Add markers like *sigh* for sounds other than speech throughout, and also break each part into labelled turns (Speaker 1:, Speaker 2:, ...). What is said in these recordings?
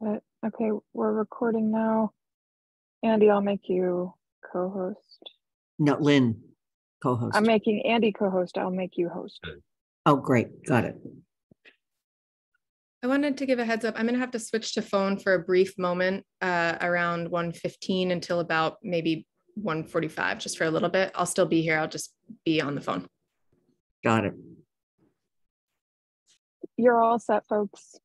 Speaker 1: But, okay, we're recording now. Andy, I'll make you co-host.
Speaker 2: No, Lynn, co-host.
Speaker 1: I'm making Andy co-host. I'll make you host.
Speaker 2: Oh, great, got it.
Speaker 3: I wanted to give a heads up. I'm gonna have to switch to phone for a brief moment uh, around 1:15 until about maybe 1:45, just for a little bit. I'll still be here. I'll just be on the phone.
Speaker 2: Got it.
Speaker 1: You're all set, folks.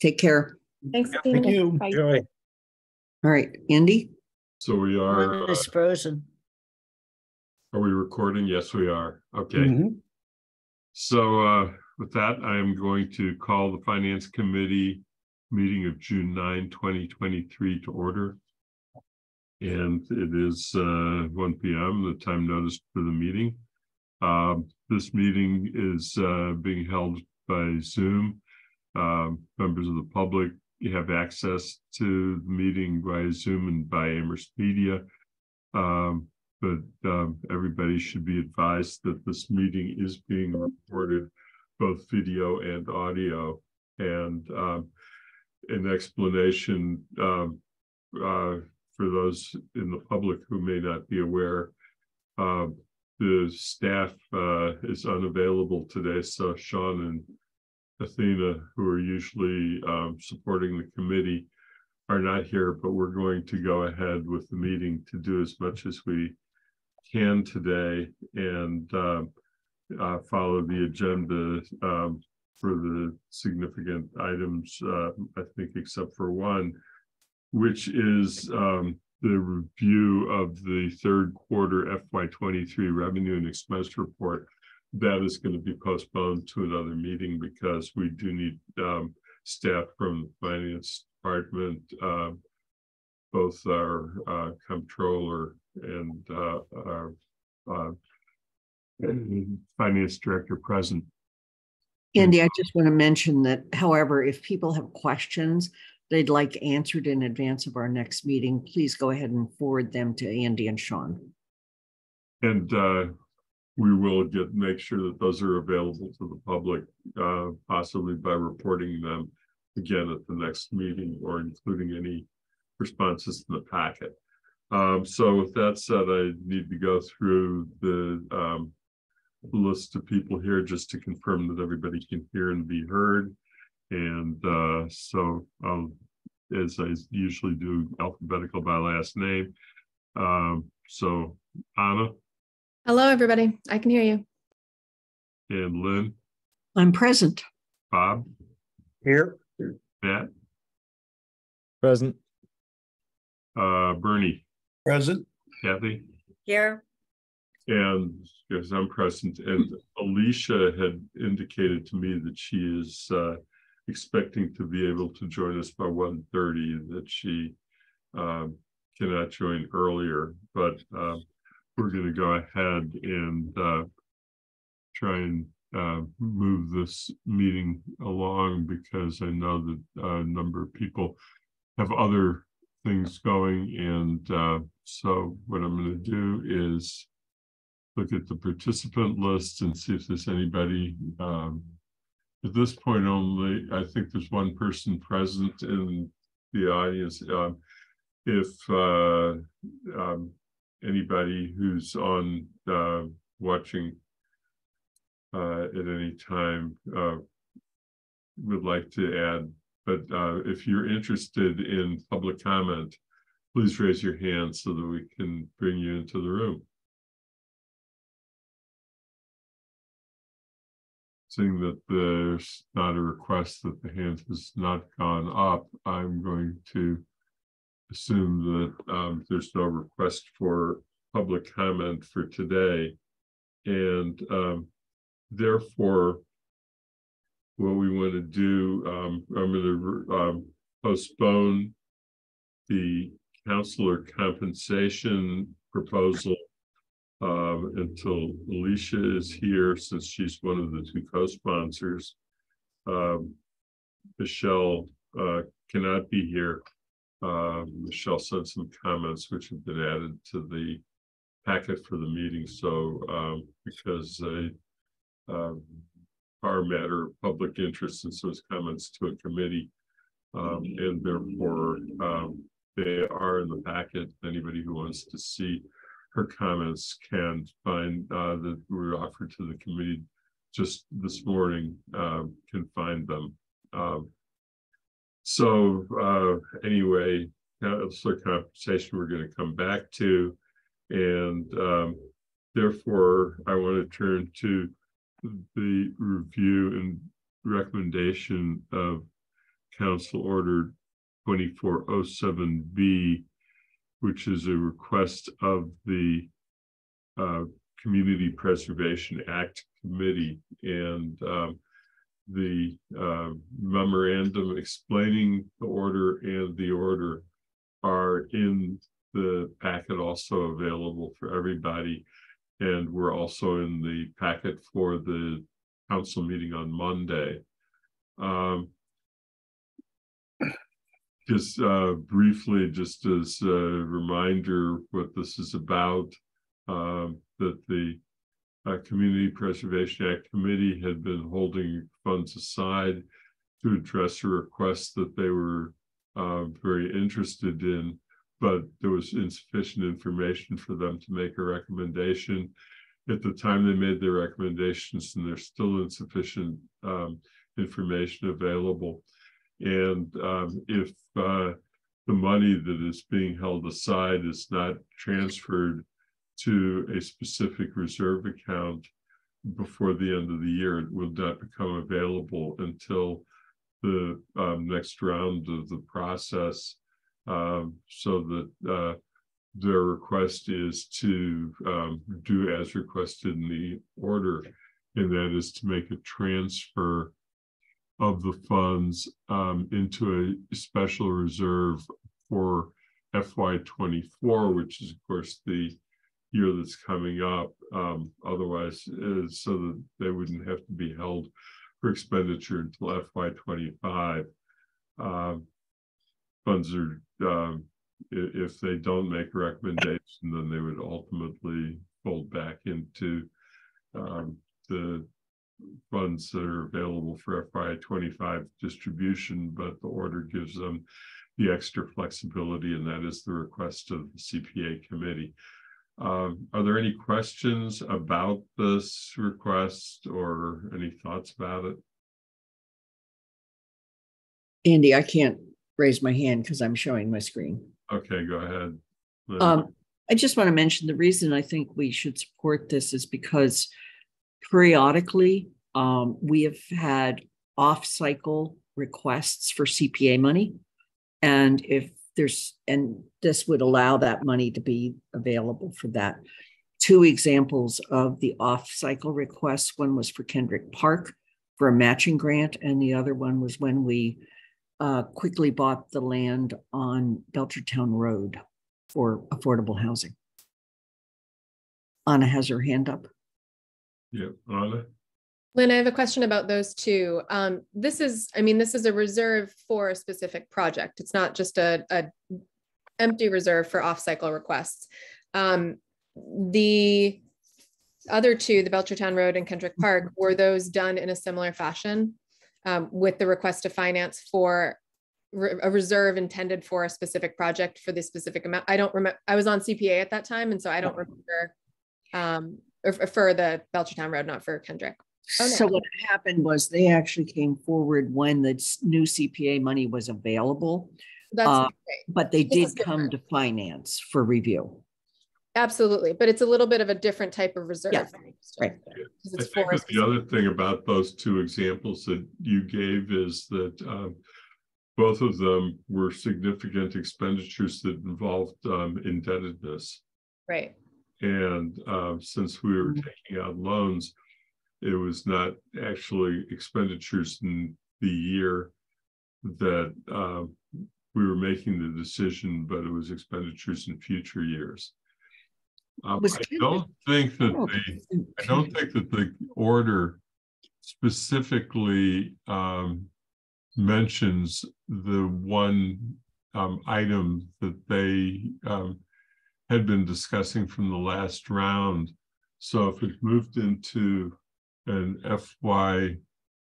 Speaker 2: Take care.
Speaker 3: Thanks.
Speaker 4: Thank
Speaker 3: Tina.
Speaker 4: you.
Speaker 1: Bye.
Speaker 4: Joy.
Speaker 2: All right, Andy?
Speaker 5: So we are,
Speaker 2: Mine
Speaker 5: uh,
Speaker 2: is frozen.
Speaker 5: are we recording? Yes, we are. Okay.
Speaker 4: Mhm.
Speaker 5: So uh, with that, I am going to call the Finance Committee meeting of June 9, 2023 to order. And it is uh, one P M, the time noticed for the meeting. Um, This meeting is uh, being held by Zoom. Um, Members of the public have access to the meeting via Zoom and by Amherst Media. Um, but um, everybody should be advised that this meeting is being recorded, both video and audio. And um, an explanation um, uh, for those in the public who may not be aware. uh, the staff uh, is unavailable today, so Sean and Athena, who are usually um, supporting the committee, are not here, but we're going to go ahead with the meeting to do as much as we can today and um, uh, follow the agenda um, for the significant items, uh, I think, except for one, which is um, the review of the third quarter FY twenty-three revenue and expense report. That is going to be postponed to another meeting because we do need um, staff from the finance department, uh, both our uh, comptroller and uh, our uh, finance director present.
Speaker 2: Andy, I just want to mention that however, if people have questions they'd like answered in advance of our next meeting, please go ahead and forward them to Andy and Sean.
Speaker 5: And uh, we will get, make sure that those are available to the public, uh, possibly by reporting them again at the next meeting or including any responses in the packet. Um, so with that said, I need to go through the um, list of people here just to confirm that everybody can hear and be heard. And uh, so I'll, as I usually do, alphabetical by last name. Um, so Anna
Speaker 3: Hello, everybody. I can hear you.
Speaker 5: and Lynn,
Speaker 2: I'm present.
Speaker 5: Bob,
Speaker 4: Here.
Speaker 5: Matt,
Speaker 4: Present.
Speaker 5: uh, Bernie,
Speaker 4: Present.
Speaker 5: Kathy.
Speaker 2: Here.
Speaker 5: And yes, I'm present and Alicia had indicated to me that she is uh expecting to be able to join us by 1:30. that she um cannot join earlier, but uh we're gonna go ahead and uh try and uh move this meeting along because I know that uh, a number of people have other things going and uh so what I'm gonna do is look at the participant list and see if there's anybody. um, At this point only, I think there's one person present in the audience. Um, If uh, um, anybody who's on uh, watching uh, at any time uh, would like to add, but uh, if you're interested in public comment, please raise your hand so that we can bring you into the room. Seeing that there's not a request that the hand has not gone up, I'm going to assume that um, there's no request for public comment for today. And um, therefore, what we want to do, um, I'm going to um, postpone the councilor compensation proposal um, until Alicia is here, since she's one of the two co-sponsors. Um, Michelle, uh, cannot be here. Uh, Michelle sent some comments which have been added to the packet for the meeting, so, um, because they um, a matter of public interest, and so those comments to a committee, Um, and therefore, um, they are in the packet. Anybody who wants to see her comments can find, uh, that were offered to the committee just this morning, uh, can find them. Um, so, uh, anyway, councilor compensation, we're gonna come back to. And, um, therefore, I want to turn to the review and recommendation of Council Order twenty-four oh seven B, which is a request of the uh, Community Preservation Act Committee. And um, the uh, memorandum explaining the order and the order are in the packet also available for everybody. And we're also in the packet for the council meeting on Monday. Um, just uh, briefly, just as a reminder, what this is about, um, that the uh, Community Preservation Act Committee had been holding funds aside to address a request that they were uh, very interested in, but there was insufficient information for them to make a recommendation. At the time they made their recommendations, and there's still insufficient um, information available. And um, if uh, the money that is being held aside is not transferred to a specific reserve account before the end of the year, it will not become available until the um, next round of the process. Um, so that uh, their request is to um, do as requested in the order, and that is to make a transfer of the funds um, into a special reserve for FY twenty-four, which is of course the year that's coming up. Um, otherwise, uh, so that they wouldn't have to be held for expenditure until FY twenty-five. Um, funds are, i- if they don't make a recommendation, then they would ultimately fold back into um, the funds that are available for FY twenty-five distribution, but the order gives them the extra flexibility, and that is the request of the CPA committee. Um, are there any questions about this request or any thoughts about it?
Speaker 2: Andy, I can't raise my hand because I'm showing my screen.
Speaker 5: Okay, go ahead.
Speaker 2: Um, I just want to mention the reason I think we should support this is because periodically, um, we have had off-cycle requests for CPA money. And if there's, and this would allow that money to be available for that. Two examples of the off-cycle requests, one was for Kendrick Park for a matching grant, and the other one was when we uh, quickly bought the land on Belchertown Road for affordable housing. Anna has her hand up.
Speaker 5: Yeah, Anna?
Speaker 3: Lynn, I have a question about those two. Um, this is, I mean, this is a reserve for a specific project. It's not just a, a empty reserve for off-cycle requests. Um, the other two, the Belchertown Road and Kendrick Park, were those done in a similar fashion um, with the request to finance for re- a reserve intended for a specific project for the specific amount? I don't remember, I was on CPA at that time, and so I don't remember um, or or for the Belchertown Road, not for Kendrick. Oh, no.
Speaker 2: So what happened was they actually came forward when the new CPA money was available,
Speaker 3: That's
Speaker 2: Uh, but they did come to finance for review.
Speaker 3: Absolutely, but it's a little bit of a different type of reserve.
Speaker 2: right.
Speaker 3: Because
Speaker 5: I think that the other thing about those two examples that you gave is that um, both of them were significant expenditures that involved um, indebtedness.
Speaker 3: Right,
Speaker 5: And uh, since we were taking out loans, it was not actually expenditures in the year that uh, we were making the decision, but it was expenditures in future years. Um, I don't think that
Speaker 2: Oh,
Speaker 5: the I don't think that the order specifically um mentions the one um item that they um had been discussing from the last round. So if it moved into an FY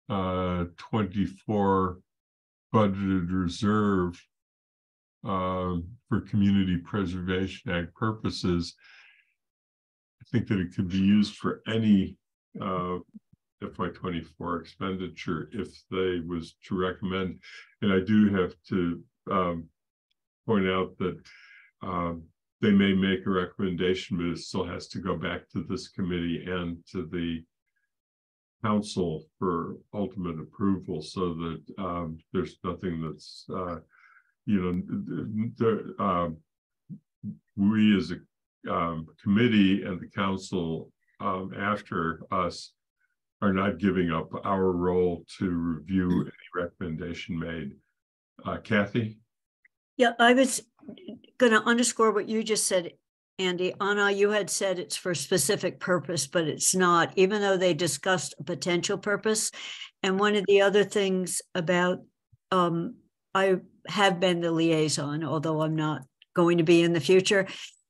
Speaker 5: uh twenty-four budgeted reserve uh, for Community Preservation Act purposes, think that it could be used for any uh, FY twenty-four expenditure if they was to recommend. And I do have to um, point out that um, they may make a recommendation, but it still has to go back to this committee and to the council for ultimate approval so that um, there's nothing that's, uh, you know, the, um, we as a um, committee and the council um, after us are not giving up our role to review any recommendation made. Uh, Kathy?
Speaker 6: Yeah, I was going to underscore what you just said, Andy. Anna, you had said it's for a specific purpose, but it's not, even though they discussed a potential purpose. And one of the other things about, um, I have been the liaison, although I'm not going to be in the future,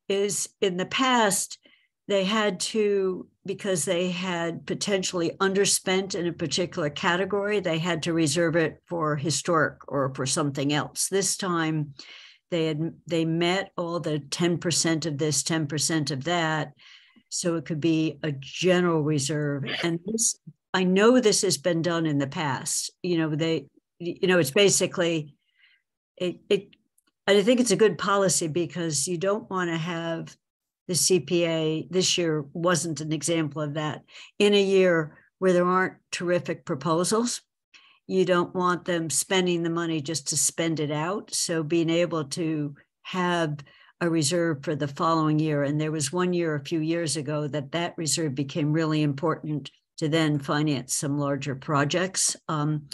Speaker 6: is in the past, they had to, because they had potentially underspent in a particular category, they had to reserve it for historic or for something else. This time, they had they met all the 10% of this, 10% of that. So it could be a general reserve. And this, I know this has been done in the past. You know, they, you know, it's basically it, it I think it's a good policy because you don't want to have the CPA this year wasn't an example of that. In a year where there aren't terrific proposals, you don't want them spending the money just to spend it out. So being able to have a reserve for the following year. And there was one year a few years ago that that reserve became really important to then finance some larger projects. Um,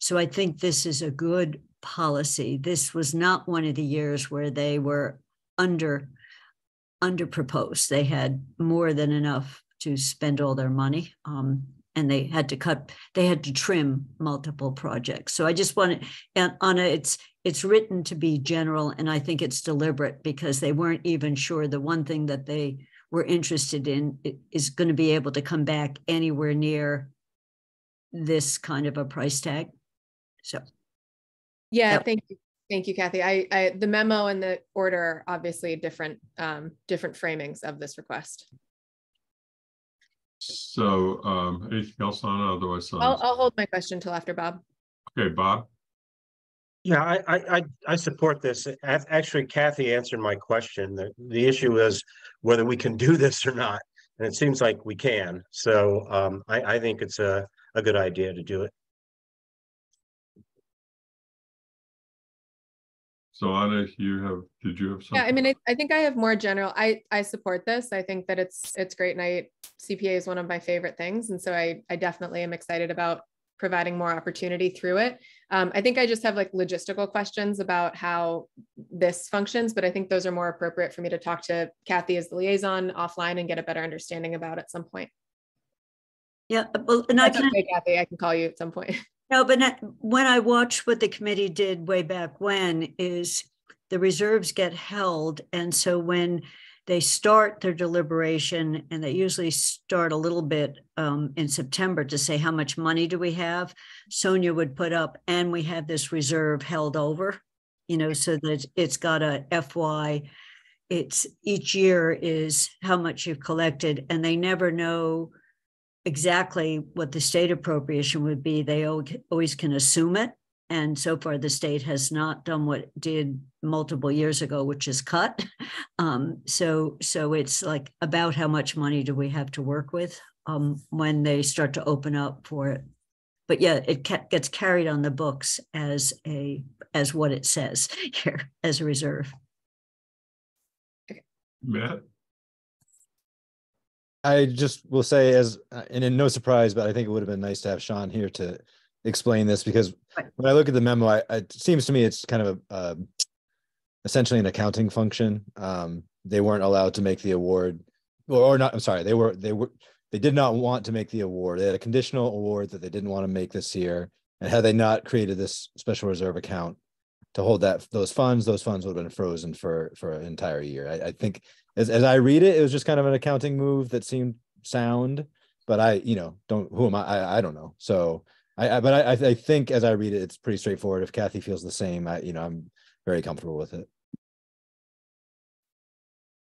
Speaker 6: so I think this is a good policy. This was not one of the years where they were under under proposed. They had more than enough to spend all their money. Um, and they had to cut, they had to trim multiple projects. So I just want to, and Anna, it's it's written to be general, and I think it's deliberate because they weren't even sure the one thing that they were interested in is going to be able to come back anywhere near this kind of a price tag. So
Speaker 3: Yeah,
Speaker 6: Yep.
Speaker 3: thank you. Thank you, Kathy. I, I, the memo and the order are obviously different, um, different framings of this request.
Speaker 5: So um, anything else on it? Otherwise, um,
Speaker 3: I'll, I'll hold my question till after Bob.
Speaker 5: okay, Bob?
Speaker 4: Yeah, I, I, I, I support this. Actually, Kathy answered my question. The, the issue is whether we can do this or not. And it seems like we can. So, um, I, I think it's a, a good idea to do it.
Speaker 5: So Anna, you have, did you have something?
Speaker 3: Yeah, I mean, I, I think I have more general, I, I support this. I think that it's, it's great. And I, CPA is one of my favorite things. And so I, I definitely am excited about providing more opportunity through it. Um, I think I just have like logistical questions about how this functions, but I think those are more appropriate for me to talk to Kathy as the liaison offline and get a better understanding about at some point.
Speaker 6: yeah, well, and I can
Speaker 3: okay, Kathy, I can call you at some point. *laughs*
Speaker 6: No, but not- when I watched what the committee did way back when is the reserves get held. And so when they start their deliberation and they usually start a little bit um, in September to say, how much money do we have? Sonia would put up, and we have this reserve held over, you know, so that it's got a FY. It's each year is how much you've collected and they never know exactly what the state appropriation would be. They always can assume it. And so far, the state has not done what it did multiple years ago, which is cut. *laughs* Um, so, so it's like about how much money do we have to work with um, when they start to open up for it. But yeah, it ca- gets carried on the books as a as what it says *laughs* here as a reserve.
Speaker 5: Matt?
Speaker 7: I just will say as, uh, and in no surprise, but I think it would have been nice to have Sean here to explain this because when I look at the memo, I, it seems to me it's kind of a, uh, essentially an accounting function. Um, they weren't allowed to make the award or, or not, I'm sorry, they were, they were, they did not want to make the award. They had a conditional award that they didn't want to make this year. And had they not created this special reserve account to hold that, those funds, those funds would have been frozen for, for an entire year. I, I think as, as I read it, it was just kind of an accounting move that seemed sound, but I, you know, don't, who am I? I, I don't know. So I, I but I, I I think as I read it, it's pretty straightforward. If Kathy feels the same, I, you know, I'm very comfortable with it.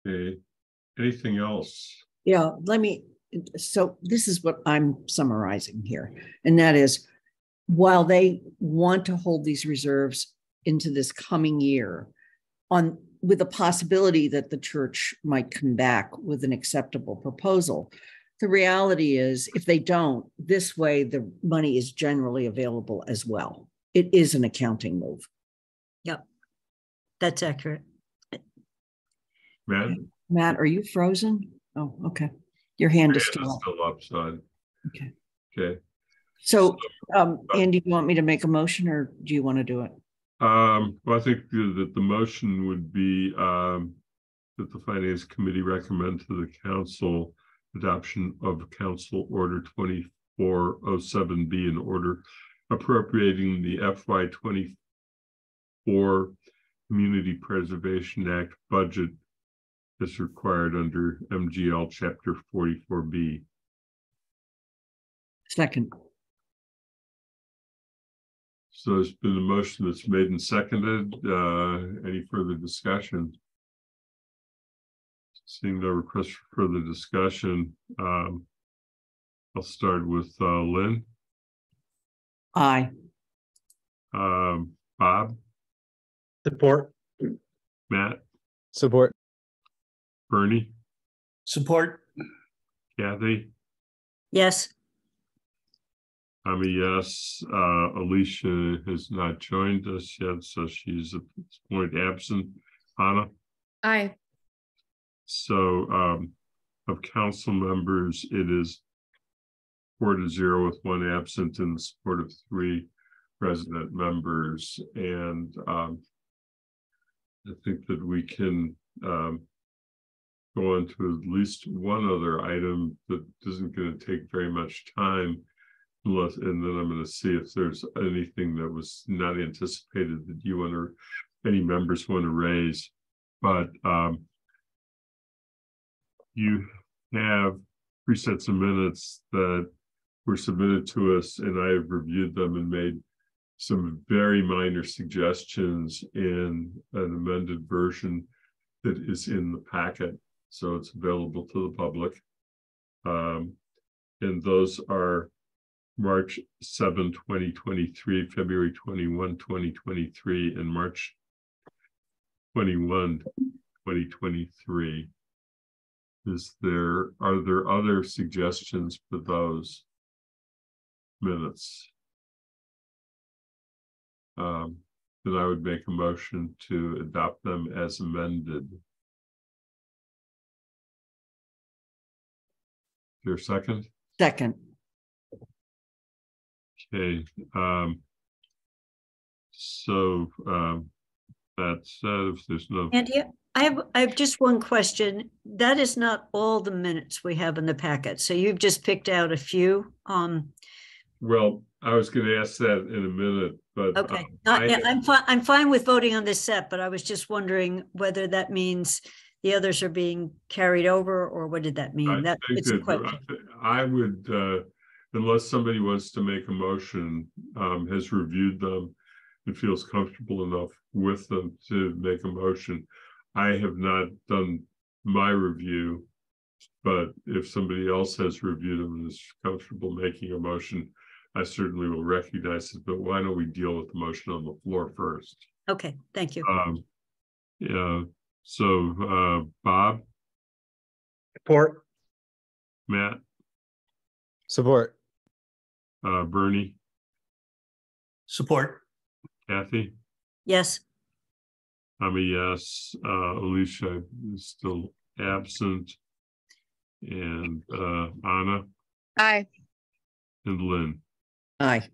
Speaker 5: Okay, anything else?
Speaker 2: Yeah, let me, so this is what I'm summarizing here, and that is while they want to hold these reserves into this coming year on with the possibility that the church might come back with an acceptable proposal. The reality is if they don't, this way the money is generally available as well. It is an accounting move.
Speaker 6: Yep, that's accurate.
Speaker 5: Matt?
Speaker 2: Matt, are you frozen? Oh, okay. Your hand is still
Speaker 5: is
Speaker 2: up.
Speaker 5: Still upside.
Speaker 2: Okay.
Speaker 5: Okay,
Speaker 2: So, um, Andy, do you want me to make a motion or do you want to do it?
Speaker 5: Um, well, I think that the motion would be, um, that the finance committee recommend to the council adoption of council order twenty-four oh seven B in order appropriating the FY twenty-four Community Preservation Act budget as required under MGL chapter forty-four B.
Speaker 2: Second,
Speaker 5: So there's been a motion that's made and seconded. Uh, any further discussion? Seeing no request for further discussion, um. I'll start with uh Lynn,
Speaker 2: aye.
Speaker 5: um, Bob,
Speaker 4: Support.
Speaker 5: Matt,
Speaker 7: Support.
Speaker 5: Bernie,
Speaker 8: Support.
Speaker 5: Kathy.
Speaker 6: Yes,
Speaker 5: I'm a yes. Uh, Alicia has not joined us yet, so she's at this point absent. Anna?
Speaker 3: Aye.
Speaker 5: So um, of council members, it is four to zero with one absent in the support of three resident members and um. I think that we can um. Go on to at least one other item that isn't gonna take very much time. Unless, and then I'm gonna see if there's anything that was not anticipated that you want to, any members want to raise. But um you have three sets of minutes that were submitted to us and I have reviewed them and made some very minor suggestions in an amended version that is in the packet, so it's available to the public. Um, and those are March 7, 2023, February 21, 2023, and March 21, 2023. Is there, are there other suggestions for those minutes? Um, then I would make a motion to adopt them as amended. Your second?
Speaker 2: Second,
Speaker 5: Okay, um. So, um, that said, if there's no,
Speaker 6: Andy, I have, I have just one question. That is not all the minutes we have in the packet. So you've just picked out a few. Um,
Speaker 5: well, I was gonna ask that in a minute, but.
Speaker 6: okay,
Speaker 5: um,
Speaker 6: not,
Speaker 5: I,
Speaker 6: I'm fine, I'm fine with voting on this set, but I was just wondering whether that means the others are being carried over or what did that
Speaker 5: I
Speaker 6: mean? That,
Speaker 5: think
Speaker 6: it's a
Speaker 5: that
Speaker 6: question.
Speaker 5: I would, uh, unless somebody wants to make a motion, um, has reviewed them. And feels comfortable enough with them to make a motion. I have not done my review. But if somebody else has reviewed them and is comfortable making a motion, I certainly will recognize it, but why don't we deal with the motion on the floor first?
Speaker 6: Okay, thank you.
Speaker 5: Um, yeah, so, uh, Bob,
Speaker 4: Support.
Speaker 5: Matt,
Speaker 7: Support.
Speaker 5: Uh, Bernie,
Speaker 8: Support.
Speaker 5: Kathy?
Speaker 6: Yes,
Speaker 5: I'm a yes, uh, Alicia is still absent. And, uh, Anna
Speaker 3: Aye.
Speaker 5: and Lynn.
Speaker 2: aye.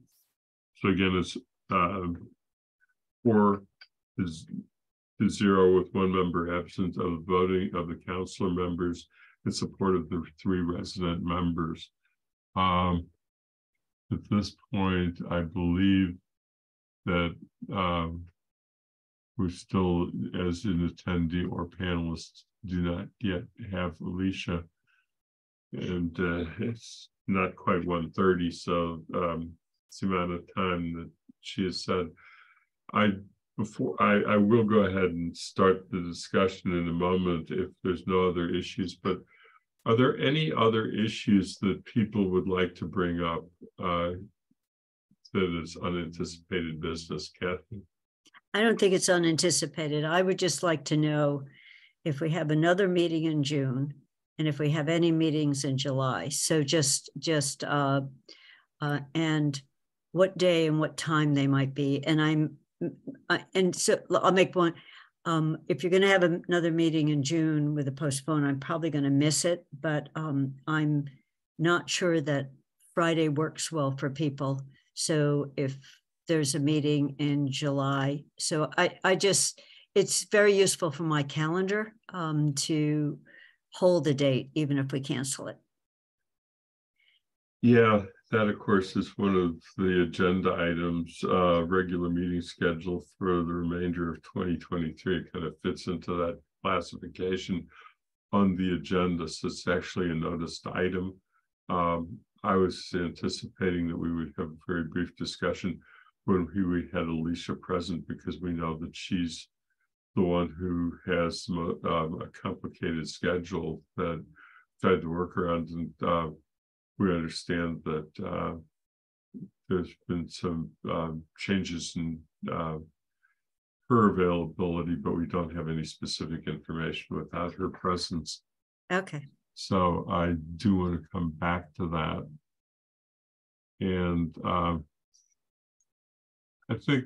Speaker 5: So again, it's, um, four is to zero with one member absent of voting of the councilor members in support of the three resident members. Um, at this point, I believe that, um, we're still, as an attendee or panelist, do not yet have Alicia. And, uh, it's not quite 1.30, so, um, the amount of time that she has said. I before I, I will go ahead and start the discussion in a moment if there's no other issues, but are there any other issues that people would like to bring up uh, that is unanticipated business, Kathy?
Speaker 6: I don't think it's unanticipated. I would just like to know if we have another meeting in June and if we have any meetings in July. So just, just, uh, uh, and what day and what time they might be. And I'm, I, and so I'll make one. Um, if you're going to have another meeting in June with a postpone, I'm probably going to miss it, but um, I'm not sure that Friday works well for people. So if there's a meeting in July, so I, I just, it's very useful for my calendar um, to hold the date, even if we cancel it.
Speaker 5: Yeah, that of course is one of the agenda items, uh, regular meeting schedule for the remainder of 2023 kind of fits into that classification on the agenda. So it's actually a noticed item. Um, I was anticipating that we would have a very brief discussion when we, we had Alicia present because we know that she's the one who has um, a complicated schedule that tried to work around and uh, we understand that uh, there's been some um, changes in uh, her availability, but we don't have any specific information without her presence.
Speaker 6: Okay.
Speaker 5: So I do want to come back to that. And uh, I think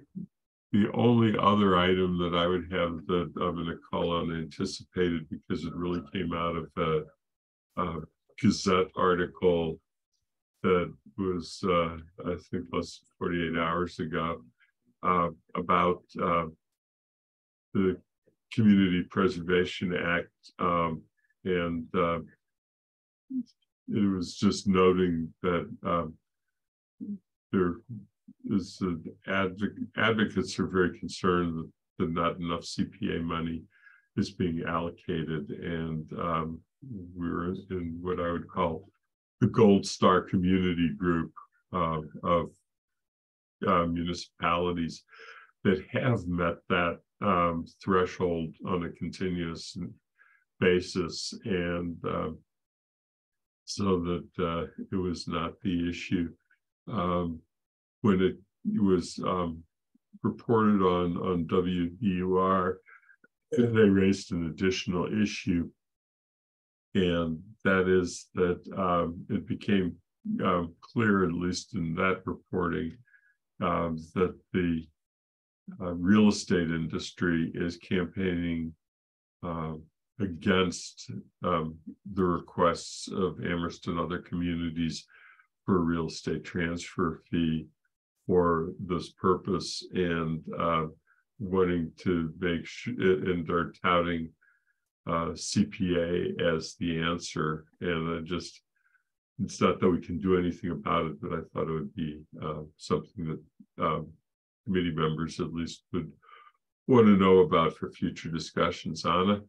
Speaker 5: the only other item that I would have that I'm going to call unanticipated because it really came out of a, a Gazette article that was, uh, I think, less than 48 hours ago uh, about uh, the Community Preservation Act. Um, and uh, it was just noting that um, there is an advocate, advocates are very concerned that, that not enough CPA money is being allocated. And um, we're in what I would call the Gold Star Community Group uh, of uh, municipalities that have met that um, threshold on a continuous basis, and uh, so that uh, it was not the issue um, when it was um, reported on on WEUR. They raised an additional issue and that is that um, it became uh, clear, at least in that reporting, um, that the uh, real estate industry is campaigning uh, against um, the requests of Amherst and other communities for a real estate transfer fee for this purpose and uh, wanting to make sure and are touting uh, CPA as the answer. And I just, it's not that we can do anything about it, but I thought it would be uh, something that um, committee members at least would want to know about for future discussions. Anna?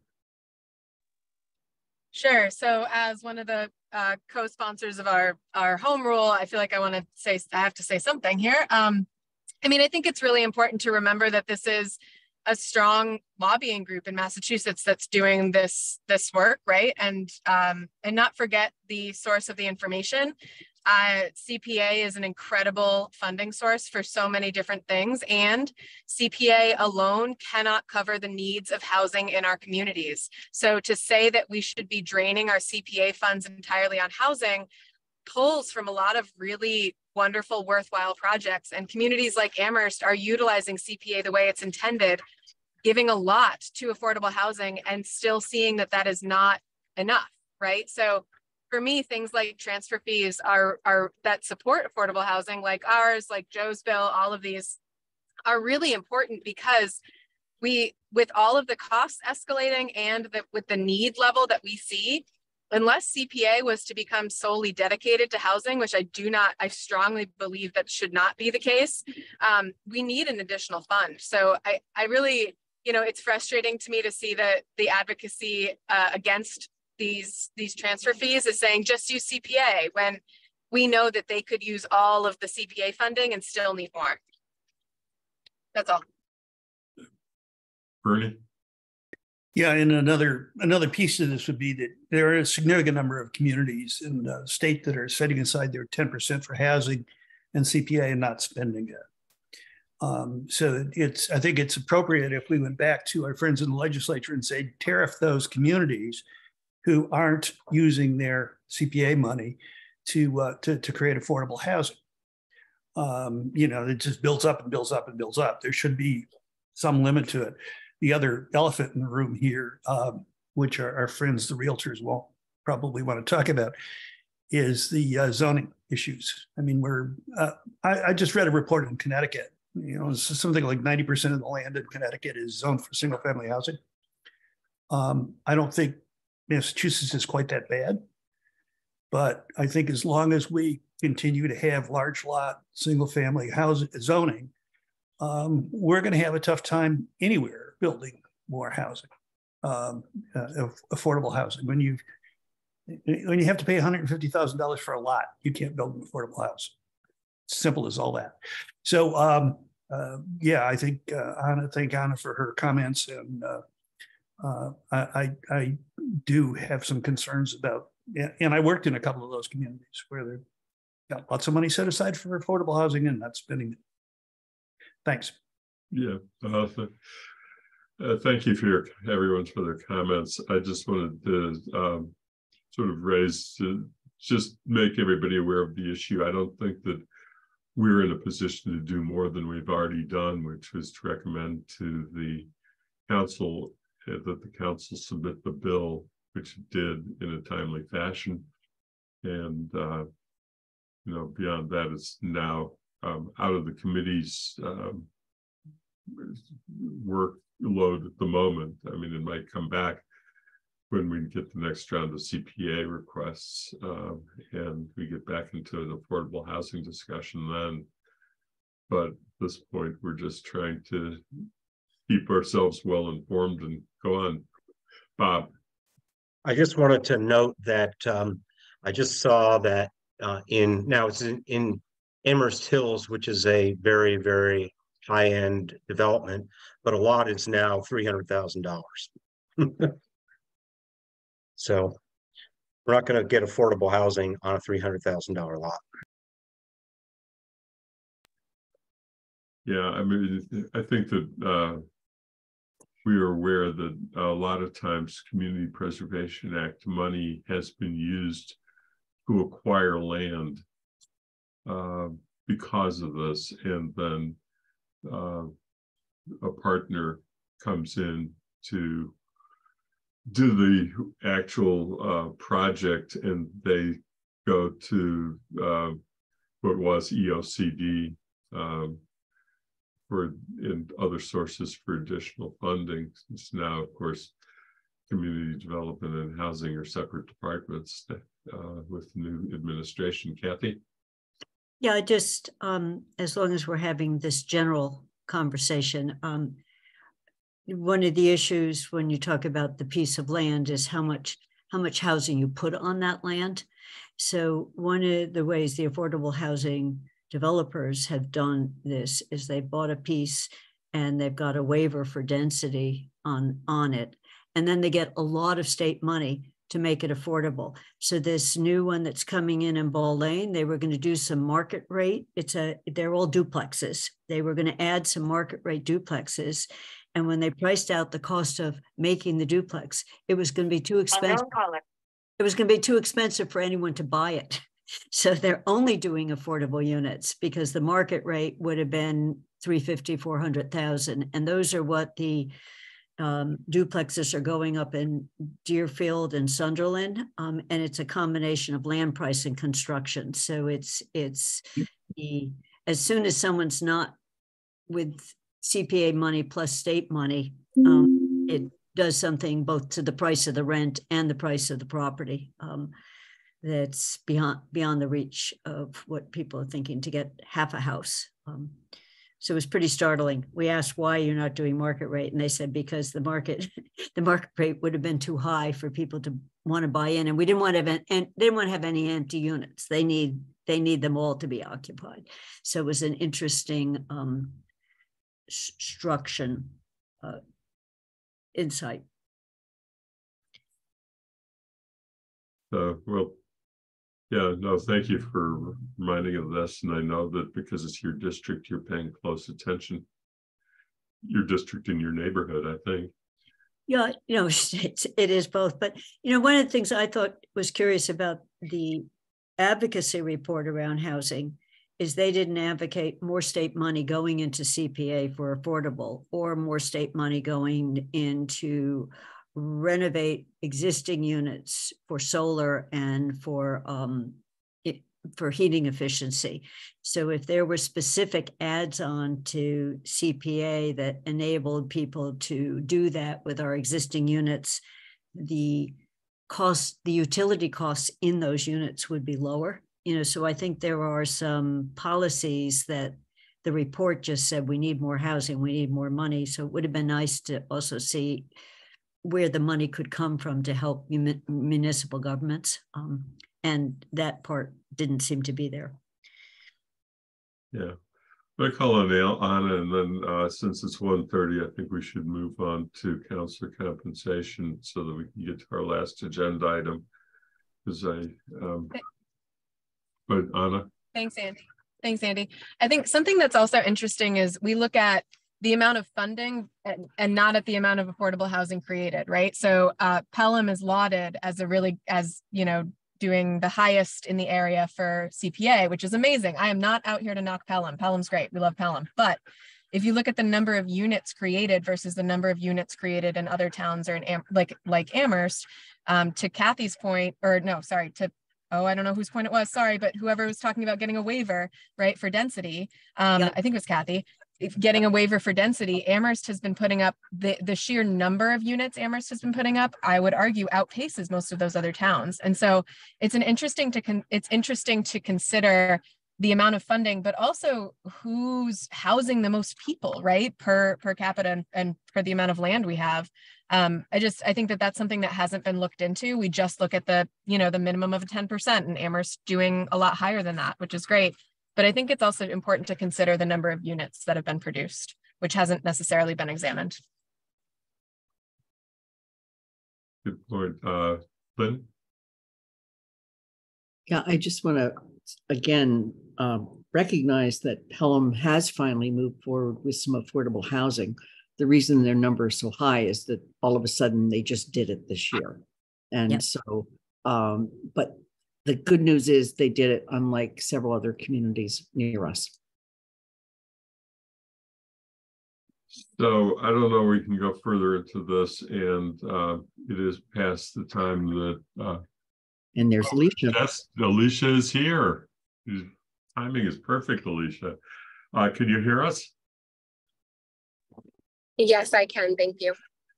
Speaker 3: Sure. So as one of the uh, co-sponsors of our, our home rule, I feel like I want to say, I have to say something here. Um, I mean, I think it's really important to remember that this is a strong lobbying group in Massachusetts that's doing this this work, right? And um, and not forget the source of the information. Uh, CPA is an incredible funding source for so many different things, and CPA alone cannot cover the needs of housing in our communities. So to say that we should be draining our CPA funds entirely on housing pulls from a lot of really wonderful, worthwhile projects. And communities like Amherst are utilizing CPA the way it's intended, giving a lot to affordable housing and still seeing that that is not enough, right? So for me, things like transfer fees are, are that support affordable housing like ours, like Joe's bill, all of these are really important because we, with all of the costs escalating and the, with the need level that we see, unless CPA was to become solely dedicated to housing, which I do not, I strongly believe that should not be the case, um, we need an additional fund. So I, I really, you know, it's frustrating to me to see that the advocacy uh, against these these transfer fees is saying just use CPA when we know that they could use all of the CPA funding and still need more. That's all.
Speaker 5: Bernie?
Speaker 8: Yeah, and another, another piece of this would be that there are a significant number of communities in the state that are setting aside their ten percent for housing and CPA and not spending it. Um, so it's, I think it's appropriate if we went back to our friends in the legislature and say tariff those communities who aren't using their CPA money to, uh, to, to create affordable housing. Um, you know, it just builds up and builds up and builds up. There should be some limit to it the other elephant in the room here, um, which our, our, friends, the realtors, won't probably want to talk about, is the uh, zoning issues. I mean, we're, uh, I, I, just read a report in Connecticut, you know, something like 90% of the land in Connecticut is zoned for single family housing. Um, I don't think Massachusetts is quite that bad, but I think as long as we continue to have large lot, single family housing zoning, um, we're going to have a tough time anywhere building more housing, um, uh, affordable housing. When you when you have to pay $150,000 for a lot, you can't build an affordable house. Simple as all that. So um, uh, yeah, I think uh, Anna, thank Anna for her comments, and uh, uh I, I do have some concerns about. And I worked in a couple of those communities where they got lots of money set aside for affordable housing and not spending it. Thanks.
Speaker 5: Yeah, uh, uh, thank you for your, everyone for their comments. I just wanted to um, sort of raise to just make everybody aware of the issue. I don't think that we're in a position to do more than we've already done, which was to recommend to the council uh, that the council submit the bill, which it did in a timely fashion. And, uh, you know, beyond that, it's now um, out of the committee's um, work load at the moment. I mean, it might come back when we get the next round of CPA requests um, and we get back into an affordable housing discussion then. But at this point, we're just trying to keep ourselves well informed and go on. Bob.
Speaker 4: I just wanted to note that um, I just saw that uh, in now it's in, in Amherst Hills, which is a very, very high-end development, but a lot is now three hundred thousand dollars. *laughs* So we're not gonna get affordable housing on a three hundred thousand dollar lot.
Speaker 5: Yeah, I mean, I think that uh, we are aware that a lot of times Community Preservation Act money has been used to acquire land uh, because of this, and then uh, a partner comes in to do the actual uh, project and they go to uh, what was EOCD um, for in other sources for additional funding. It's now, of course, community development and housing are separate departments uh, with new administration. Kathy?
Speaker 6: Yeah, just um, as long as we're having this general conversation, um, one of the issues when you talk about the piece of land is how much how much housing you put on that land. So one of the ways the affordable housing developers have done this is they bought a piece and they've got a waiver for density on on it, and then they get a lot of state money to make it affordable. So this new one that's coming in in Ball Lane, they were going to do some market rate. It's a they're all duplexes. They were going to add some market rate duplexes. And when they priced out the cost of making the duplex, it was going to be too expensive. It was going to be too expensive for anyone to buy it. *laughs* So they're only doing affordable units because the market rate would have been 350, 400,000. And those are what the um, duplexes are going up in Deerfield and Sunderland, um, and it's a combination of land price and construction. So it's it's the as soon as someone's not with CPA money plus state money, um, it does something both to the price of the rent and the price of the property. Um, that's beyond beyond the reach of what people are thinking to get half a house. Um, so it was pretty startling. We asked why you're not doing market rate, and they said because the market, *laughs* the market rate would have been too high for people to want to buy in, and we didn't want to have and didn't want to have any empty units. They need they need them all to be occupied. So it was an interesting um, struction uh, insight.
Speaker 5: Uh, well, yeah, no, thank you for reminding of this. And I know that because it's your district, you're paying close attention. Your district in your neighborhood, I think.
Speaker 6: Yeah, you know, *laughs* it's, it is both. But, you know, one of the things I thought was curious about the advocacy report around housing is they didn't advocate more state money going into CPA for affordable or more state money going into renovate existing units for solar and for um, it, for heating efficiency. So if there were specific adds on to CPA that enabled people to do that with our existing units, the cost, the utility costs in those units would be lower. You know, so I think there are some policies that the report just said we need more housing, we need more money. So it would have been nice to also see where the money could come from to help municipal governments. Um, and that part didn't seem to be there.
Speaker 5: Yeah. I call on Anna, and then uh, since it's 1.30, I think we should move on to councilor compensation so that we can get to our last agenda item. Because I, um, but Anna.
Speaker 3: Thanks, Andy. Thanks, Andy. I think something that's also interesting is we look at the amount of funding and, and, not at the amount of affordable housing created, right? So uh, Pelham is lauded as a really, as you know, doing the highest in the area for CPA, which is amazing. I am not out here to knock Pelham. Pelham's great. We love Pelham. But if you look at the number of units created versus the number of units created in other towns or in Am like like Amherst, um, to Kathy's point, or no, sorry, to oh, I don't know whose point it was, sorry, but whoever was talking about getting a waiver, right, for density, um, I think it was Kathy, getting a waiver for density, Amherst has been putting up the, the sheer number of units Amherst has been putting up, I would argue outpaces most of those other towns. And so it's an interesting to con- it's interesting to consider the amount of funding, but also who's housing the most people, right, per per capita and, and for the amount of land we have. Um, I just I think that that's something that hasn't been looked into. We just look at the you know the minimum of ten percent, and Amherst doing a lot higher than that, which is great. But I think it's also important to consider the number of units that have been produced, which hasn't necessarily been examined.
Speaker 5: Good point. Uh, Lynn?
Speaker 2: Yeah, I just want to again um, recognize that Pelham has finally moved forward with some affordable housing. The reason their number is so high is that all of a sudden they just did it this year. And yep. so, um, but the good news is they did it unlike several other communities near us.
Speaker 5: So I don't know, we can go further into this and uh, it is past the time that. Uh,
Speaker 2: and there's Alicia.
Speaker 5: Yes, Alicia is here. Timing is perfect, Alicia. Uh, can you hear us?
Speaker 9: Yes, I can. Thank you.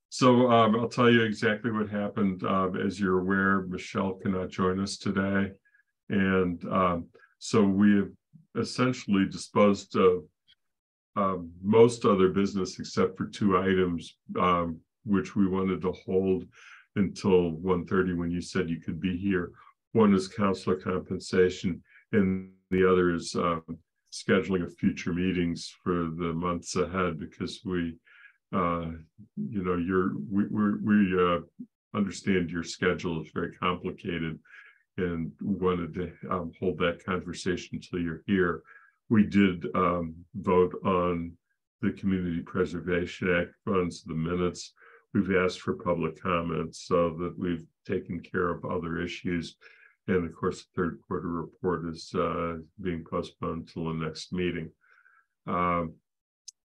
Speaker 5: So um, I'll tell you exactly what happened. Uh, as you're aware, Michelle cannot join us today. And um, so we have essentially disposed of um, most other business except for two items, um, which we wanted to hold until 1.30 when you said you could be here. One is councilor compensation and the other is um, scheduling of future meetings for the months ahead because we uh, you know, you're we we we uh, understand your schedule is very complicated, and wanted to um, hold that conversation until you're here. We did um, vote on the Community Preservation Act funds, the minutes. We've asked for public comments so that we've taken care of other issues. And of course, the third quarter report is uh, being postponed until the next meeting. Um,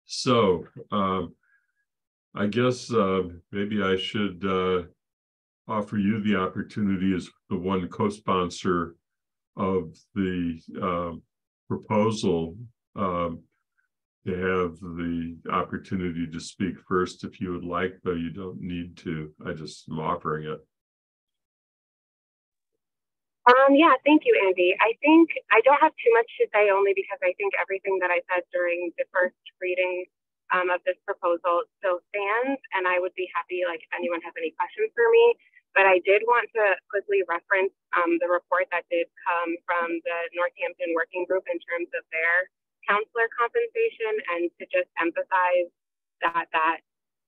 Speaker 5: so um, I guess uh, maybe I should uh, offer you the opportunity as the one co-sponsor of the uh, proposal um, to have the opportunity to speak first if you would like, though you don't need to. I just am offering it.
Speaker 9: Um, yeah, thank you, Andy. I think I don't have too much to say only because I think everything that I said during the first reading um, of this proposal still stands, and I would be happy, like, if anyone has any questions for me. but I did want to quickly reference um, the report that did come from the Northampton Working Group in terms of their councilor compensation and to just emphasize that that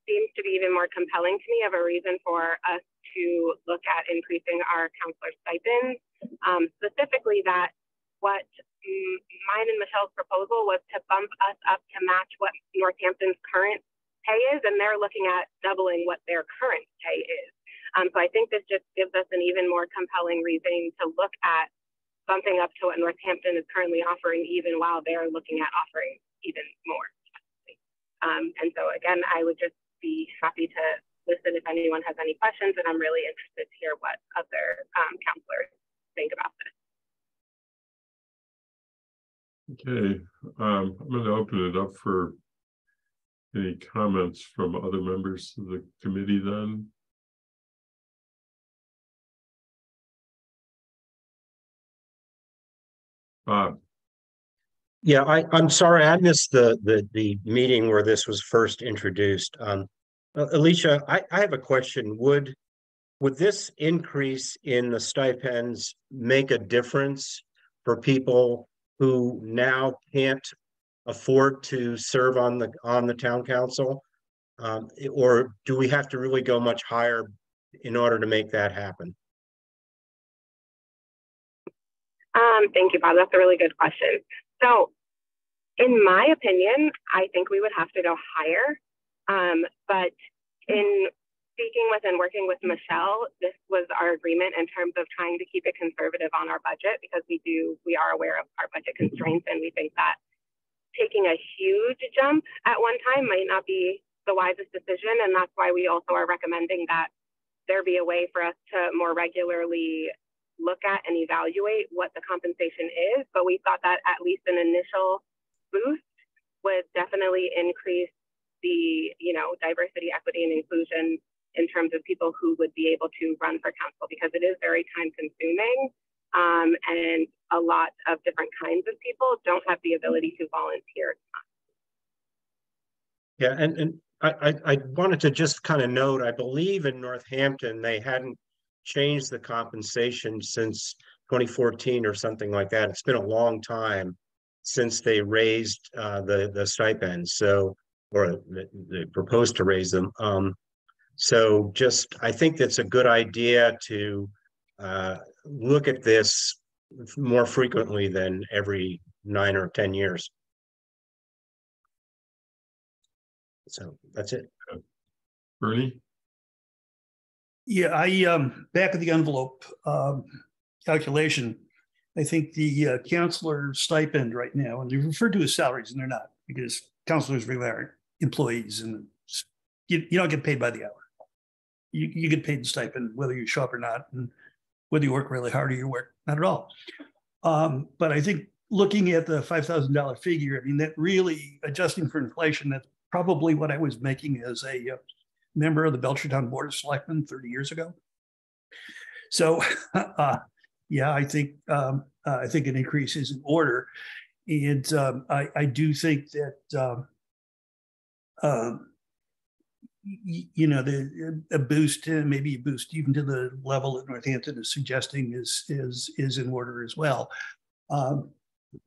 Speaker 9: seems to be even more compelling to me of a reason for us to look at increasing our councilor stipends. Um, specifically, that what mine and Michelle's proposal was to bump us up to match what Northampton's current pay is, and they're looking at doubling what their current pay is. Um, so I think this just gives us an even more compelling reason to look at bumping up to what Northampton is currently offering, even while they're looking at offering even more. Um, and so again, I would just be happy to listen if anyone has any questions, and I'm really interested to hear what other um, councilors think about this.
Speaker 5: Okay, um, I'm going to open it up for any comments from other members of the committee then. Bob.
Speaker 4: Yeah, I, I'm sorry, I missed the, the, the meeting where this was first introduced. Um, Alicia, I, I have a question. Would, would this increase in the stipends make a difference for people who now can't afford to serve on the, on the town council? Um, or do we have to really go much higher in order to make that happen?
Speaker 9: Um, thank you, Bob. That's a really good question. So, in my opinion, I think we would have to go higher. Um, but in speaking with and working with Michelle, this was our agreement in terms of trying to keep it conservative on our budget because we do, we are aware of our budget constraints and we think that taking a huge jump at one time might not be the wisest decision. And that's why we also are recommending that there be a way for us to more regularly look at and evaluate what the compensation is, but we thought that at least an initial boost would definitely increase the, you know, diversity, equity, and inclusion in terms of people who would be able to run for council because it is very time consuming. Um, and a lot of different kinds of people don't have the ability to volunteer.
Speaker 4: Yeah, and, and I, I, wanted to just kind of note, I believe in Northampton, they hadn't changed the compensation since 2014 or something like that. It's been a long time since they raised uh, the the stipends. So, or they proposed to raise them. Um, so, just I think that's a good idea to uh, look at this more frequently than every nine or ten years. So that's it.
Speaker 5: Bernie?
Speaker 8: Yeah, I, um, back of the envelope, um, calculation, I think the uh, councilor stipend right now, and they're referred to as salaries, and they're not because councilors really are employees, and you, you don't get paid by the hour. You, you get paid stipend whether you show up or not, and whether you work really hard or you work not at all. Um, but I think looking at the five thousand dollar figure, I mean that really adjusting for inflation, that's probably what I was making as a uh, member of the Belchertown Board of Selectmen 30 years ago. So, *laughs* uh, yeah, I think um, uh, I think an increase is in order, and um, I, I, do think that um, um you know the a boost, maybe a boost even to the level that Northampton is suggesting is is is in order as well. Um,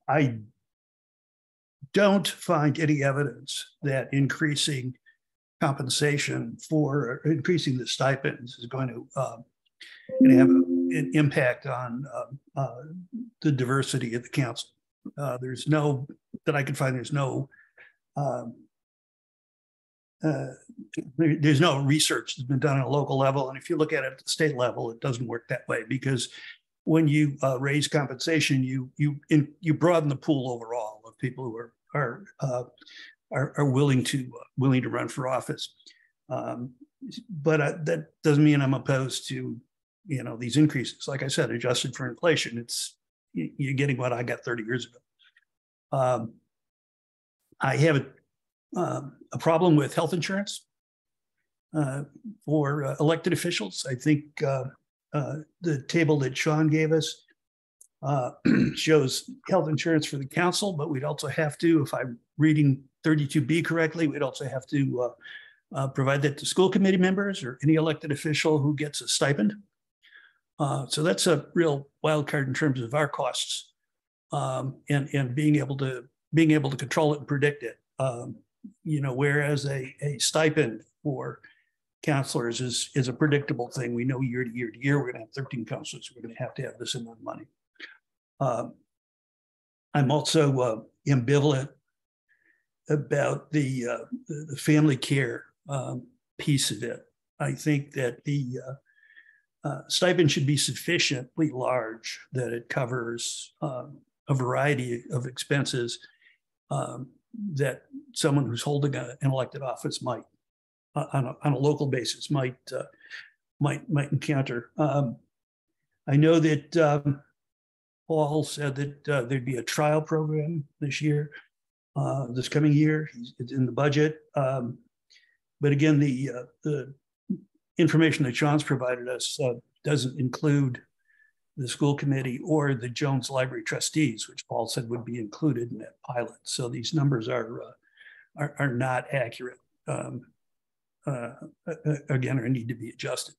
Speaker 8: I don't find any evidence that increasing compensation for increasing the stipends is going to, uh, going to have an impact on uh, uh, the diversity of the council. Uh, there's no, that I can find, there's no, um, uh, there, there's no research that's been done at a local level. And if you look at it at the state level, it doesn't work that way because when you uh, raise compensation, you you in, you broaden the pool overall of people who are are uh, are, are willing to uh, willing to run for office. Um, but that doesn't mean I'm opposed to you know these increases. Like I said, adjusted for inflation, it's you're getting what I got 30 years ago. Um, I have a, uh, a problem with health insurance uh, for uh, elected officials. I think uh, uh, the table that Sean gave us uh, *clears throat* shows health insurance for the council, but we'd also have to, if I'm reading 32B correctly, we'd also have to uh, provide that to school committee members or any elected official who gets a stipend. Uh, so that's a real wild card in terms of our costs um, and and being able to being able to control it and predict it. Um, you know, whereas a, a stipend for councilors is is a predictable thing. We know year to year to year we're going to have 13 councilors. We're going to have to have this amount of money. Um, I'm also uh, ambivalent about the, uh, the, the family care um, piece of it. I think that the uh, uh, stipend should be sufficiently large that it covers um, a variety of expenses um, that someone who's holding a, an elected office might, uh, on, a, on a local basis, might uh, might might encounter. Um, I know that um, Paul said that uh, there'd be a trial program this year, uh, this coming year. It's in the budget. Um, but again, the uh, the information that John's provided us uh, doesn't include the school committee or the Jones Library trustees, which Paul said would be included in that pilot. So these numbers are uh, are, are, not accurate. Um, uh, again, or need to be adjusted.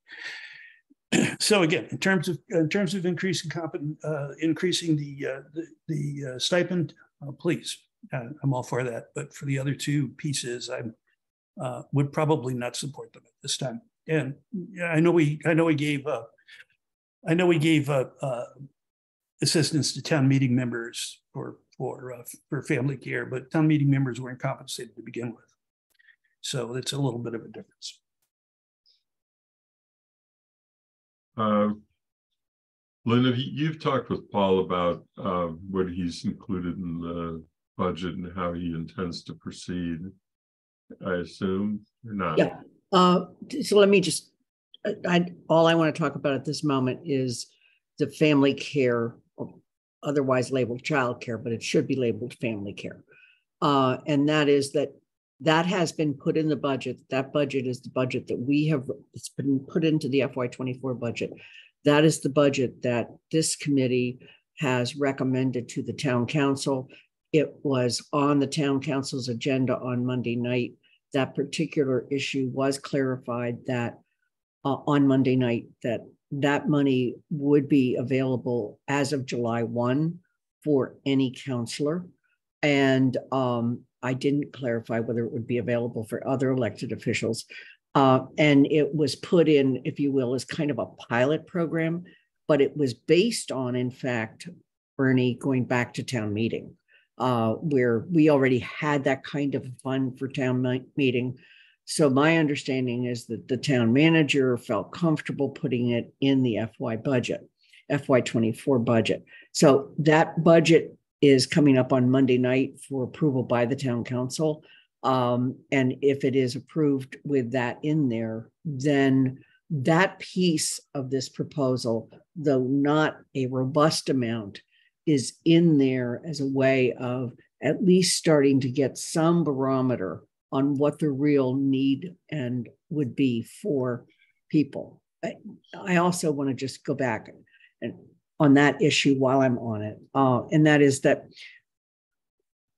Speaker 8: *clears throat* so again, in terms of in terms of increasing uh, increasing the uh, the, the uh, stipend, uh, please, I'm all for that. But for the other two pieces, I would probably not support them at this time. And I know we I know we gave I know we gave assistance to town meeting members for for for family care, but town meeting members weren't compensated to begin with. So it's a little bit of a difference.
Speaker 5: Uh, Linda, you've talked with Paul about uh, what he's included in the budget and how he intends to proceed. I assume or not.
Speaker 2: Yeah. Uh, so let me just. I, all I want to talk about at this moment is the family care, otherwise labeled child care, but it should be labeled family care. Uh, and that is that that has been put in the budget. That budget is the budget that we have, it's been put into the FY24 budget. That is the budget that this committee has recommended to the town council. It was on the town council's agenda on Monday night. That particular issue was clarified that uh, on Monday night that that money would be available as of July 1 for any councilor. And um, I didn't clarify whether it would be available for other elected officials. Uh, and it was put in, if you will, as kind of a pilot program, but it was based on, in fact, Bernie going back to town meeting, uh, where we already had that kind of fund for town meeting. So my understanding is that the town manager felt comfortable putting it in the FY budget, FY24 budget. So that budget is coming up on Monday night for approval by the town council. Um, and if it is approved with that in there, then that piece of this proposal, though not a robust amount, is in there as a way of at least starting to get some barometer on what the real need and would be for people. I, I also want to just go back and on that issue while I'm on it. Uh, and that is that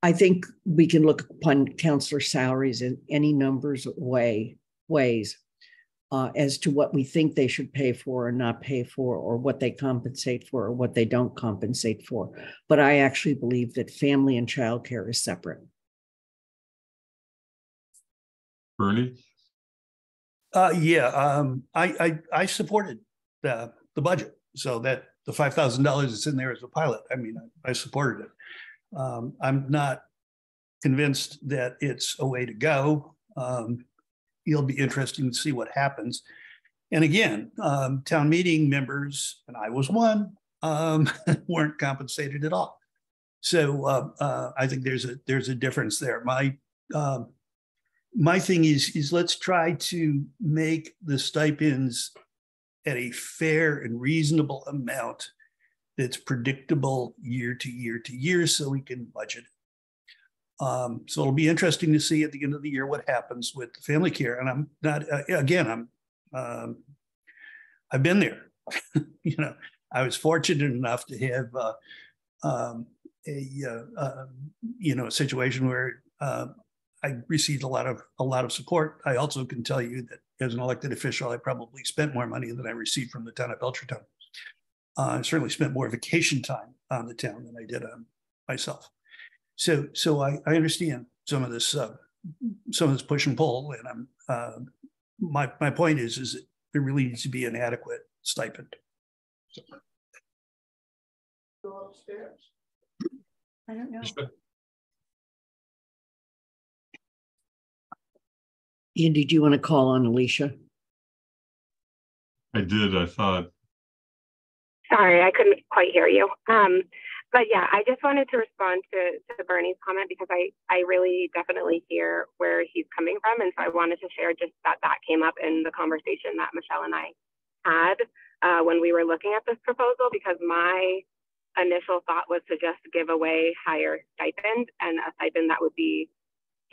Speaker 2: I think we can look upon councilor salaries in any numbers way, ways uh, as to what we think they should pay for or not pay for, or what they compensate for or what they don't compensate for. But I actually believe that family and childcare is separate.
Speaker 5: Bernie?
Speaker 8: Uh, yeah, um, I, I, I supported the, the budget. So that the five thousand dollars that's in there as a pilot. I mean, I, I supported it. Um, I'm not convinced that it's a way to go. Um, it'll be interesting to see what happens. And again, um, town meeting members, and I was one, um, *laughs* weren't compensated at all. So uh, uh, I think there's a there's a difference there. My um, my thing is is let's try to make the stipends at a fair and reasonable amount that's predictable year to year to year so we can budget um, so it'll be interesting to see at the end of the year what happens with family care. And I'm not uh, again. I'm um, I've been there. *laughs* you know, I was fortunate enough to have uh, um, a uh, um, you know a situation where uh, I received a lot of a lot of support. I also can tell you that as an elected official, I probably spent more money than I received from the town of Belchertown. Uh, I certainly spent more vacation time on the town than I did on myself. So, so I, I understand some of this, uh, some of this push and pull, and I'm, uh, my, my point is, is that there really needs to be an adequate stipend.
Speaker 6: Go upstairs. I don't know.
Speaker 2: Andy, do you want to call on Alicia?
Speaker 5: I did, I thought,
Speaker 9: Sorry, I couldn't quite hear you. Um, but yeah, I just wanted to respond to, to Bernie's comment because I, I really definitely hear where he's coming from. And so I wanted to share just that that came up in the conversation that Michelle and I had uh, when we were looking at this proposal because my initial thought was to just give away higher stipend and a stipend that would be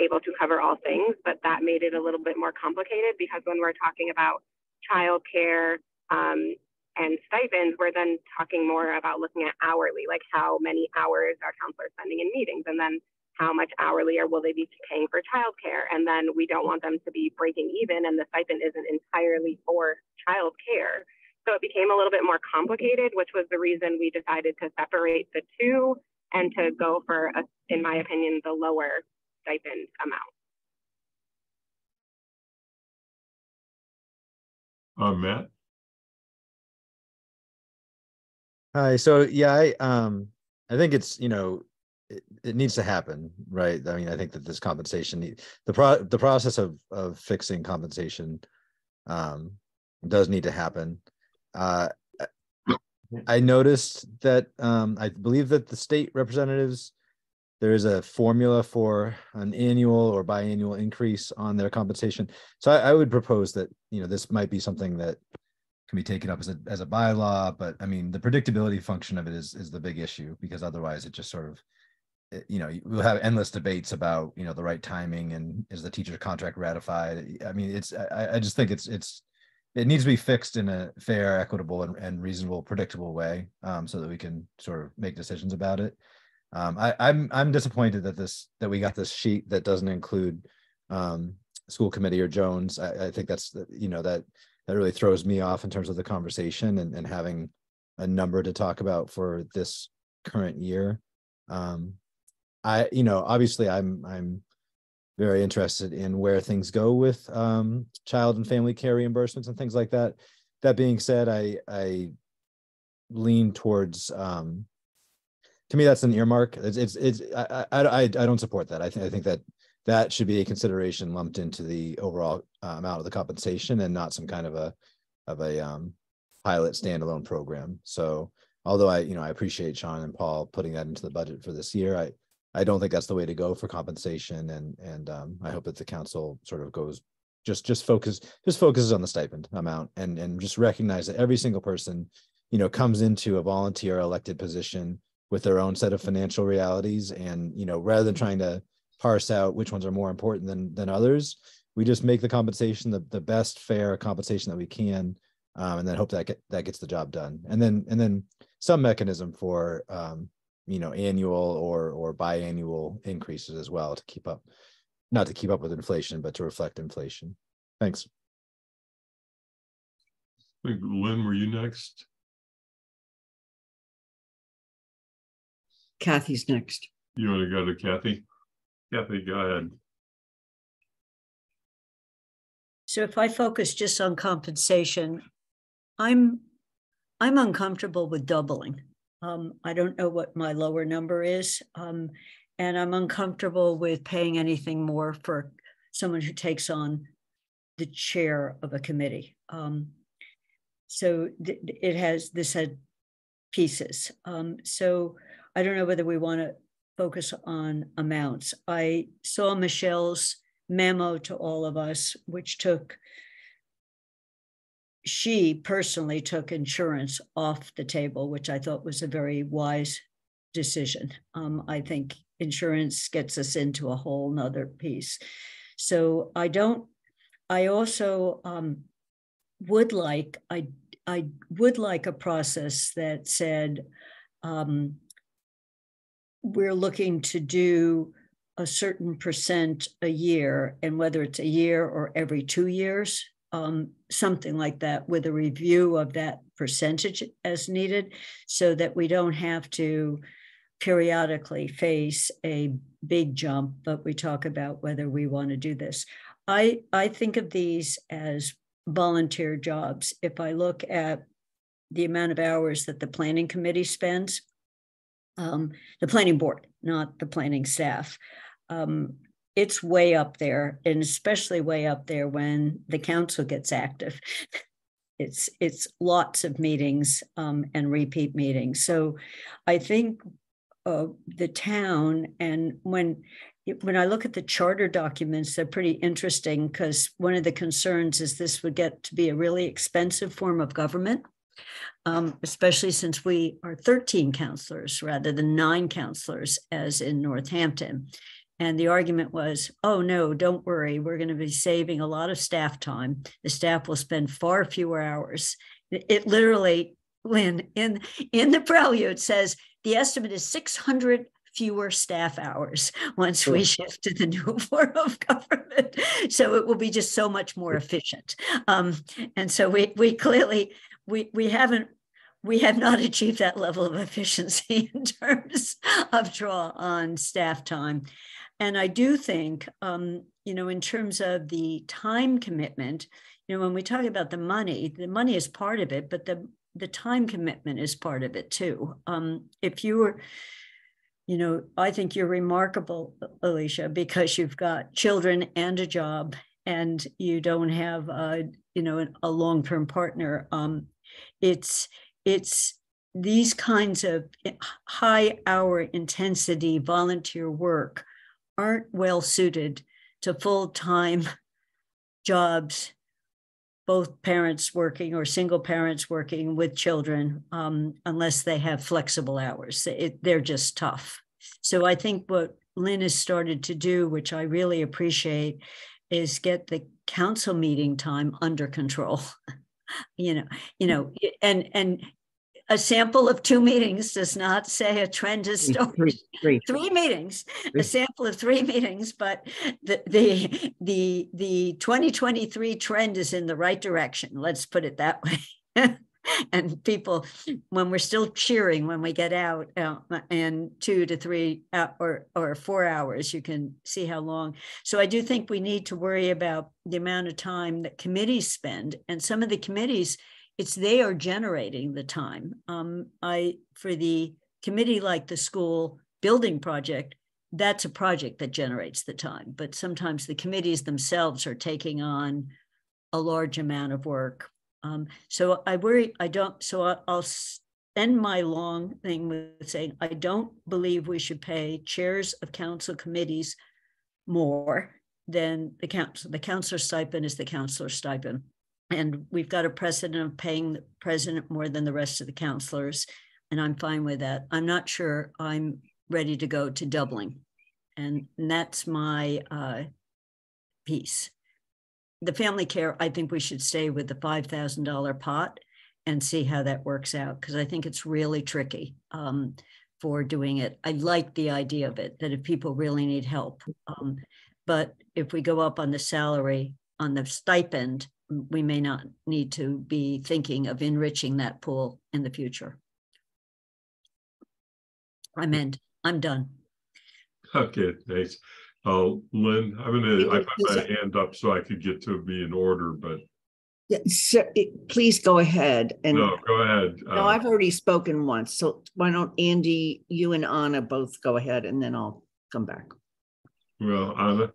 Speaker 9: able to cover all things, but that made it a little bit more complicated because when we're talking about childcare um, and stipends, we're then talking more about looking at hourly, like how many hours are councilors spending in meetings, and then how much hourly or will they be paying for childcare? And then we don't want them to be breaking even, and the stipend isn't entirely for childcare. So it became a little bit more complicated, which was the reason we decided to separate the two and to go for, a, in my opinion, the lower stipend amount.
Speaker 5: uh, Matt,
Speaker 7: Hi, so yeah, I um I think it's, you know, it, it needs to happen, right? I mean, I think that this compensation need the pro the process of of fixing compensation um does need to happen. Uh I noticed that um I believe that the state representatives there is a formula for an annual or biannual increase on their compensation. So I, I would propose that, you know, this might be something that can be taken up as a as a bylaw, but I mean the predictability function of it is is the big issue because otherwise it just sort of you know we'll have endless debates about you know the right timing and is the teacher contract ratified i mean it's i, I just think it's it's it needs to be fixed in a fair equitable and, and reasonable predictable way um, so that we can sort of make decisions about it um, I, i'm i'm disappointed that this that we got this sheet that doesn't include um, school committee or jones I, I think that's you know that that really throws me off in terms of the conversation and, and having a number to talk about for this current year. Um, I, you know, obviously I'm, I'm very interested in where things go with, um, child and family care reimbursements and things like that. That being said, I, I lean towards, um, to me, that's an earmark. It's, it's, it's, I, I, I, don't support that. I think, I think that that should be a consideration lumped into the overall uh, amount of the compensation and not some kind of a of a um, pilot standalone program. So although I you know I appreciate Sean and Paul putting that into the budget for this year, I I don't think that's the way to go for compensation and and um, I hope that the council sort of goes just just focus just focuses on the stipend amount and and just recognize that every single person you know comes into a volunteer elected position with their own set of financial realities and you know rather than trying to parse out which ones are more important than than others. We just make the compensation the, the best fair compensation that we can, um, and then hope that get, that gets the job done. And then and then some mechanism for um, you know annual or or biannual increases as well to keep up, not to keep up with inflation, but to reflect inflation. Thanks.
Speaker 5: I think, Lynn, were you next?
Speaker 2: Kathy's next.
Speaker 5: You want to go to Kathy? Kathy, go ahead.
Speaker 6: So if I focus just on compensation, I'm I'm uncomfortable with doubling. Um, I don't know what my lower number is. Um, and I'm uncomfortable with paying anything more for someone who takes on the chair of a committee. Um, so th- it has this had pieces. Um, so I don't know whether we want to focus on amounts. I saw Michelle's memo to all of us, which took, she personally took insurance off the table, which I thought was a very wise decision. Um, I think insurance gets us into a whole nother piece. So I don't, I also um, would like, I, I would like a process that said, um, we're looking to do a certain percent a year, and whether it's a year or every two years, um, something like that, with a review of that percentage as needed, so that we don't have to periodically face a big jump, but we talk about whether we want to do this. I, I think of these as volunteer jobs. If I look at the amount of hours that the planning committee spends, um, the planning board, not the planning staff, um, it's way up there, and especially way up there when the council gets active. *laughs* It's it's lots of meetings um, and repeat meetings. So I think uh, the town and when when I look at the charter documents, they're pretty interesting because one of the concerns is this would get to be a really expensive form of government, um, especially since we are 13 councilors rather than nine councilors, as in Northampton. And the argument was, oh, no, don't worry. We're going to be saving a lot of staff time. The staff will spend far fewer hours. It, it literally, Lynn, in, in the prelude says the estimate is 600 fewer staff hours once we shift to the new *laughs* form of government. So it will be just so much more efficient. Um, and so we we clearly we we haven't we have not *laughs* achieved that level of efficiency *laughs* in terms of draw on staff time. And I do think, um, you know, in terms of the time commitment, you know, when we talk about the money, the money is part of it, but the the time commitment is part of it too. Um, if you were, you know, I think you're remarkable, Alicia, because you've got children and a job, and you don't have a, you know, a long-term partner. Um, it's it's these kinds of high hour intensity volunteer work aren't well suited to full-time *laughs* jobs both parents working or single parents working with children um, unless they have flexible hours. It, they're just tough. So I think what Lynn has started to do, which I really appreciate, is get the council meeting time under control. *laughs* you know, you know, and and a sample of two meetings does not say a trend is started. Three, three. *laughs* three meetings, three. a sample of three meetings, but the, the the the 2023 trend is in the right direction. Let's put it that way. *laughs* and people, when we're still cheering when we get out, uh, and two to three uh, or or four hours, you can see how long. So I do think we need to worry about the amount of time that committees spend, and some of the committees it's they are generating the time. Um, I for the committee like the school building project, that's a project that generates the time. But sometimes the committees themselves are taking on a large amount of work. Um, so I worry. I don't. So I'll end my long thing with saying I don't believe we should pay chairs of council committees more than the council. The councilor stipend is the councilor stipend. And we've got a precedent of paying the president more than the rest of the councilors. And I'm fine with that. I'm not sure I'm ready to go to doubling. And, that's my uh, piece. The family care, I think we should stay with the $5,000 pot and see how that works out because I think it's really tricky um, for doing it. I like the idea of it that if people really need help, um, but if we go up on the salary, on the stipend, we may not need to be thinking of enriching that pool in the future. I'm in. I'm done.
Speaker 5: Okay, thanks. Oh, Lynn, I'm gonna, I put my hand up so I could get to be in order, but.
Speaker 2: Yeah, so, it- please go ahead and,
Speaker 5: No, go ahead.
Speaker 2: no,
Speaker 5: Uh,
Speaker 2: I've already spoken once, so why don't Andy, you and Anna both go ahead and then I'll come back.
Speaker 5: Well, Anna,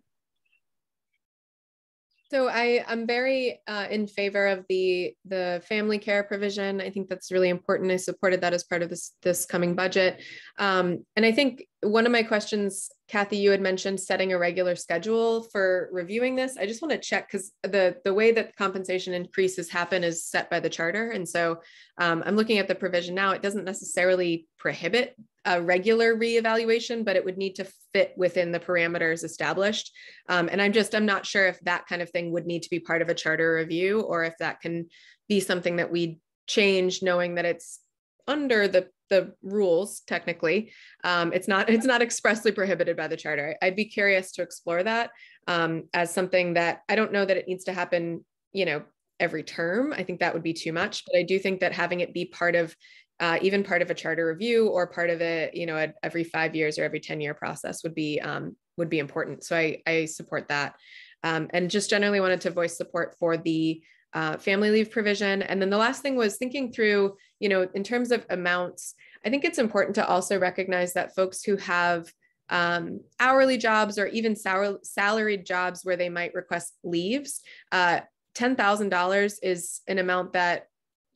Speaker 3: So I I'm very uh, in favor of the the family care provision. I think that's really important. I supported that as part of this this coming budget. Um, and I think one of my questions, Kathy, you had mentioned setting a regular schedule for reviewing this. I just want to check because the the way that compensation increases happen is set by the charter, and so um, I'm looking at the provision now. It doesn't necessarily prohibit a regular reevaluation, but it would need to fit within the parameters established. Um, and I'm just, I'm not sure if that kind of thing would need to be part of a charter review or if that can be something that we change knowing that it's under the the rules technically. Um, it's not it's not expressly prohibited by the charter. I'd be curious to explore that um, as something that i don't know that it needs to happen you know every term. I think that would be too much but i do think that having it be part of uh, even part of a charter review or part of a you know a, every five years or every 10 year process would be um, would be important so i i support that um, and just generally wanted to voice support for the uh, family leave provision. And then the last thing was thinking through, you know, in terms of amounts, I think it's important to also recognize that folks who have um, hourly jobs or even sal- salaried jobs where they might request leaves, uh, $10,000 is an amount that,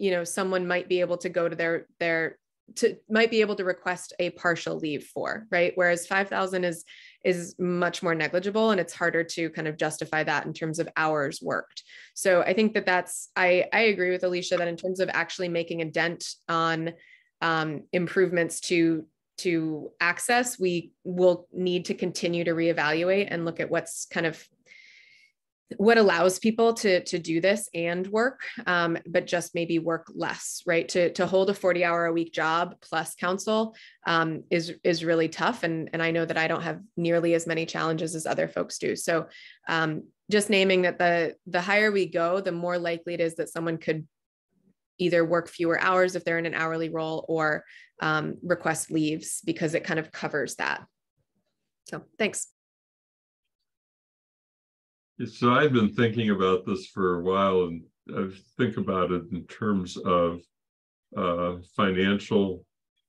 Speaker 3: you know, someone might be able to go to their, their, to might be able to request a partial leave for, right? Whereas 5,000 is is much more negligible and it's harder to kind of justify that in terms of hours worked. So I think that that's, I, I agree with Alicia that in terms of actually making a dent on um, improvements to to access, we will need to continue to reevaluate and look at what's kind of what allows people to to do this and work um, but just maybe work less right? To to hold a 40 hour a week job plus council um, is is really tough. And and i know that i don't have nearly as many challenges as other folks do. So um, just naming that the the higher we go the more likely it is that someone could either work fewer hours if they're in an hourly role or um, request leaves because it kind of covers that. So thanks
Speaker 5: so I've been thinking about this for a while and I think about it in terms of uh, financial,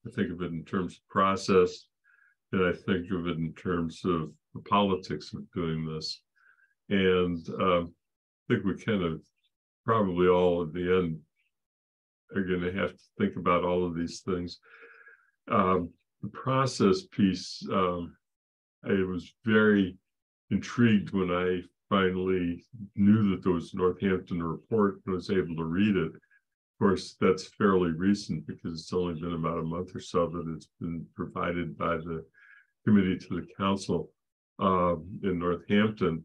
Speaker 5: I think of it in terms of process, and I think of it in terms of the politics of doing this. And uh, I think we kind of probably all at the end are going to have to think about all of these things. Um, the process piece, um, I was very intrigued when I finally knew that there was a Northampton report and was able to read it. Of course, that's fairly recent because it's only been about a month or so that it's been provided by the committee to the council uh, in Northampton.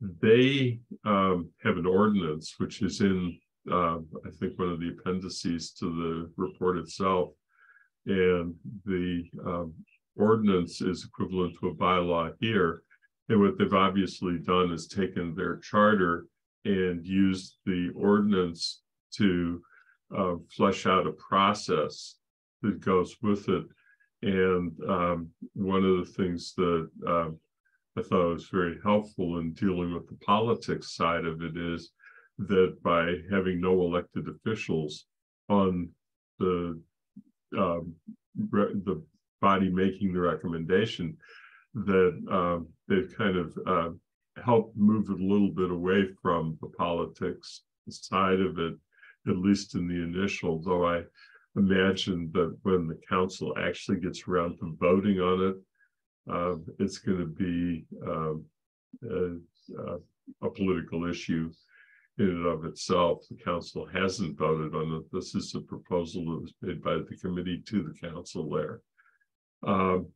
Speaker 5: They um, have an ordinance which is in, uh, I think, one of the appendices to the report itself. And the um, ordinance is equivalent to a bylaw here and what they've obviously done is taken their charter and used the ordinance to uh, flesh out a process that goes with it. And um, one of the things that uh, I thought was very helpful in dealing with the politics side of it is that by having no elected officials on the um, the body making the recommendation, that uh, they've kind of uh, helped move it a little bit away from the politics side of it, at least in the initial, though I imagine that when the council actually gets around to voting on it, uh, it's going to be um, a, a, political issue in and of itself. The council hasn't voted on it. This is a proposal that was made by the committee to the council there. Um,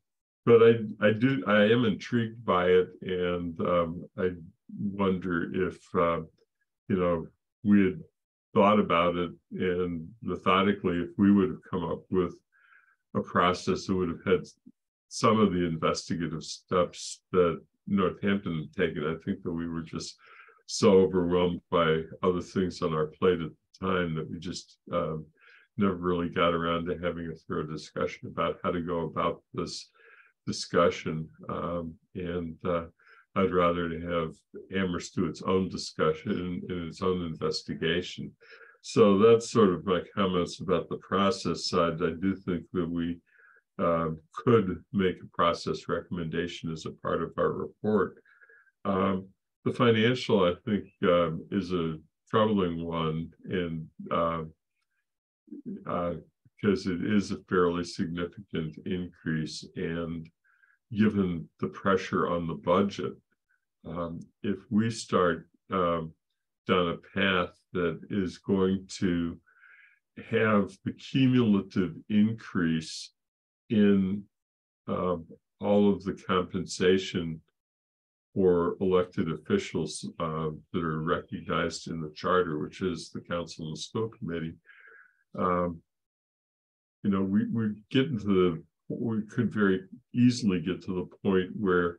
Speaker 5: but I I do I am intrigued by it, and um, I wonder if uh, you know we had thought about it and methodically if we would have come up with a process that would have had some of the investigative steps that Northampton had taken. I think that we were just so overwhelmed by other things on our plate at the time that we just um, never really got around to having a thorough discussion about how to go about this discussion. Um, and uh, I'd rather to have Amherst do its own discussion and its own investigation. So that's sort of my comments about the process side. I do think that we um, could make a process recommendation as a part of our report. Um, the financial, I think, um, is a troubling one, and uh, uh, because it is a fairly significant increase. And given the pressure on the budget, um, if we start um, down a path that is going to have the cumulative increase in uh, all of the compensation for elected officials uh, that are recognized in the charter, which is the council and school committee, um, you know, we, we get into the, we could very easily get to the point where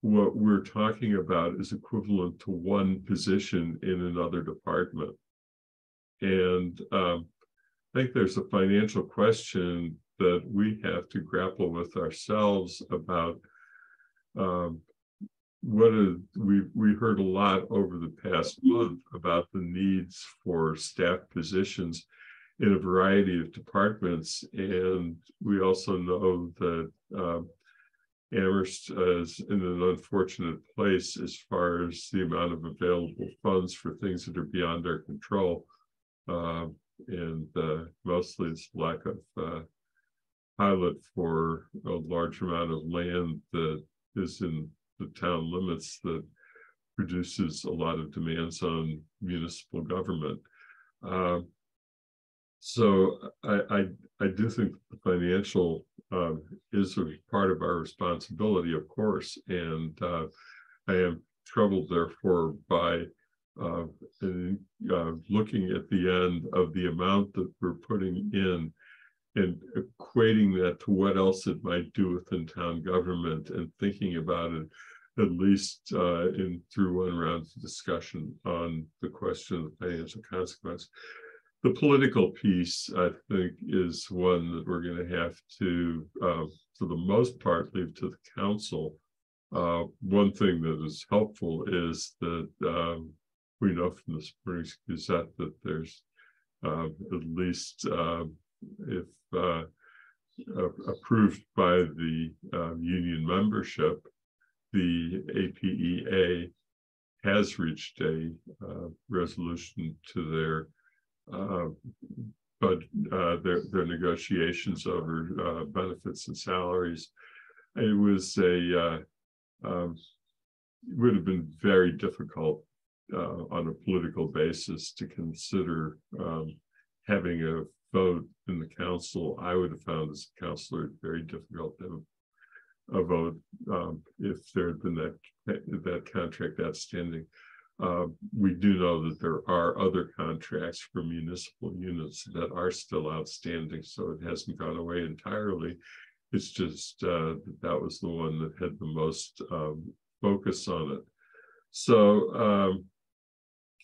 Speaker 5: what we're talking about is equivalent to one position in another department. And um, I think there's a financial question that we have to grapple with ourselves about um, we we heard a lot over the past month about the needs for staff positions in a variety of departments and we also know that um, Amherst is in an unfortunate place as far as the amount of available funds for things that are beyond our control. Uh, and uh, mostly it's lack of uh, pilot for a large amount of land that is in the town limits that produces a lot of demands on municipal government. Uh, so I, I, I do think the financial um, is a part of our responsibility, of course, and uh, I am troubled, therefore, by uh, in, uh, looking at the end of the amount that we're putting in and equating that to what else it might do within town government and thinking about it at least uh, in through one round of discussion on the question of financial consequence. The political piece, I think, is one that we're going to have to, uh, for the most part, leave to the council. Uh, one thing that is helpful is that um, we know from the Springs Gazette that there's uh, at least um, if uh, approved by the um, union membership, the APEA has reached a uh, resolution to their uh, but uh, their their negotiations over uh, benefits and salaries. It was a uh, um, it would have been very difficult uh, on a political basis to consider um, having a vote in the council, I would have found as a councilor very difficult to have a vote um, if there had been that that contract outstanding. Uh, we do know that there are other contracts for municipal units that are still outstanding, so it hasn't gone away entirely. It's just uh, that was the one that had the most um, focus on it. So, um,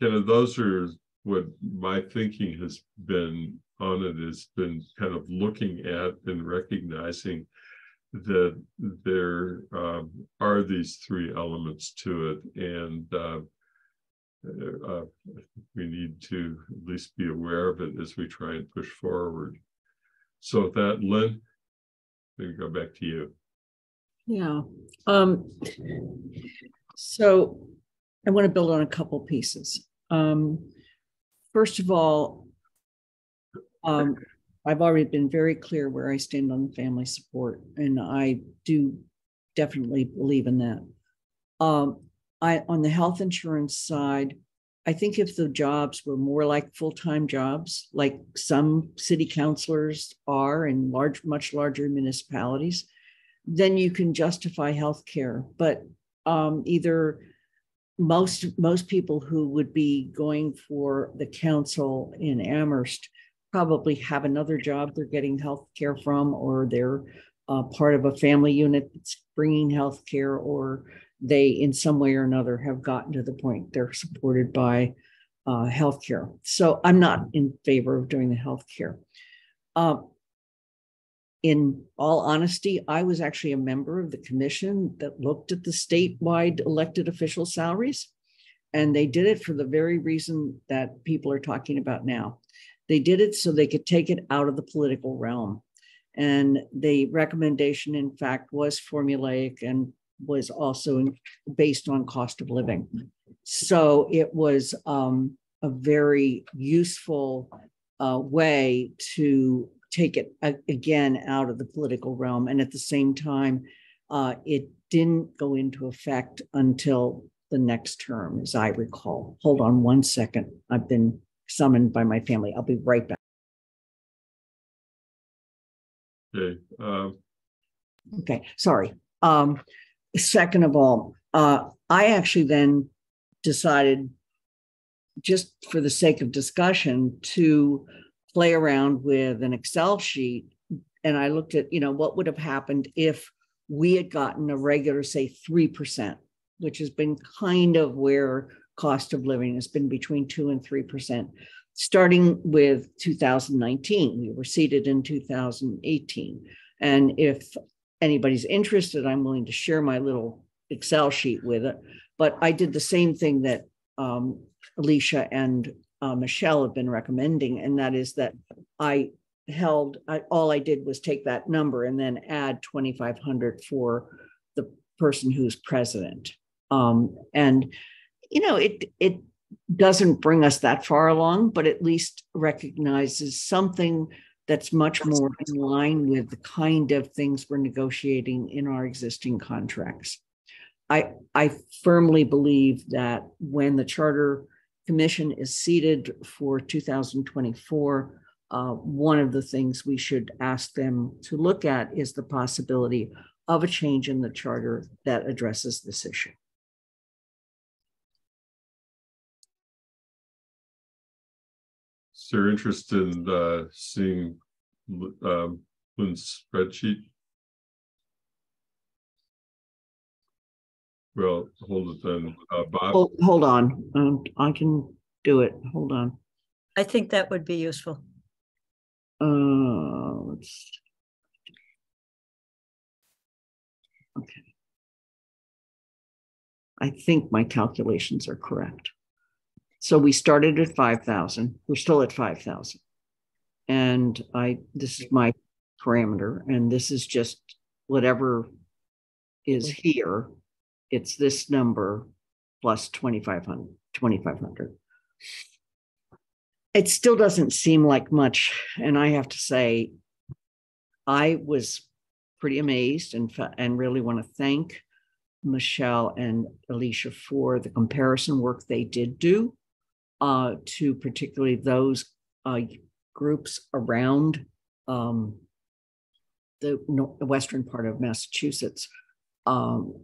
Speaker 5: kind of those are what my thinking has been on it has been kind of looking at and recognizing that there um, are these three elements to it and uh, uh, we need to at least be aware of it as we try and push forward. So with that, Lynn, we go back to you.
Speaker 2: Yeah. Um, so I want to build on a couple pieces. Um, first of all, um, I've already been very clear where I stand on family support, and I do definitely believe in that. Um, I on the health insurance side, I think if the jobs were more like full-time jobs, like some city councilors are in large, much larger municipalities, then you can justify health care. But um, either most most people who would be going for the council in Amherst probably have another job they're getting health care from, or they're uh, part of a family unit that's bringing health care, or they, in some way or another, have gotten to the point they're supported by uh, health care. So I'm not in favor of doing the health care. Uh, in all honesty, I was actually a member of the commission that looked at the statewide elected official salaries. And they did it for the very reason that people are talking about now. They did it so they could take it out of the political realm. And the recommendation, in fact, was formulaic and was also based on cost of living. So it was um, a very useful uh, way to take it uh, again out of the political realm. And at the same time, uh, it didn't go into effect until the next term, as I recall. Hold on one second. I've been summoned by my family. I'll be right back.
Speaker 5: Okay. Um,
Speaker 2: okay. Sorry. Um, second of all, uh, I actually then decided, just for the sake of discussion, to play around with an Excel sheet and I looked at, you know, what would have happened if we had gotten a regular, say, 3%, which has been kind of where cost of living has been between 2 and 3%. Starting with 2019, we were seated in 2018. And if anybody's interested, I'm willing to share my little Excel sheet with it. But I did the same thing that um, Alicia and uh, Michelle have been recommending, and that is that I held, I, all I did was take that number and then add 2,500 for the person who's president. Um, and, you know, it, it doesn't bring us that far along, but at least recognizes something that's much more in line with the kind of things we're negotiating in our existing contracts. I, I firmly believe that when the Charter Commission is seated for 2024, uh, one of the things we should ask them to look at is the possibility of a change in the charter that addresses this issue.
Speaker 5: There interest in uh, seeing um, Lynn's spreadsheet? Well, hold it then. Uh, Bob?
Speaker 2: Hold, hold on. Um, I can do it. Hold on.
Speaker 6: I think that would be useful.
Speaker 2: Uh, let's. Okay. I think my calculations are correct. So we started at 5,000. We're still at 5,000. And I, this is my parameter, and this is just whatever is mm-hmm. here. It's this number plus 2,500, 2,500 it still doesn't seem like much. And I have to say, I was pretty amazed and, and really want to thank Michelle and Alicia for the comparison work they did do uh, to particularly those uh, groups around um, the western part of Massachusetts. Um,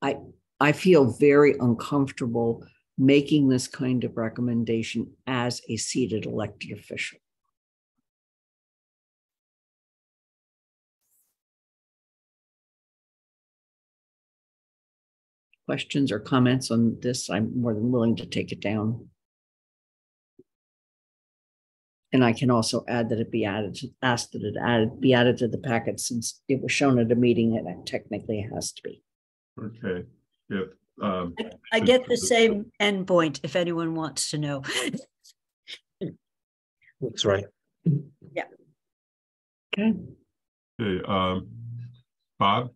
Speaker 2: I I feel very uncomfortable making this kind of recommendation as a seated elected official. Questions or comments on this? I'm more than willing to take it down. And I can also add that it be added, to, ask that it added, be added to the packet since it was shown at a meeting and it technically has to be.
Speaker 5: Okay, yep. Um,
Speaker 6: I get the same endpoint if anyone wants to know.
Speaker 4: That's right.
Speaker 6: Yeah.
Speaker 2: Okay.
Speaker 5: Okay, um, Bob?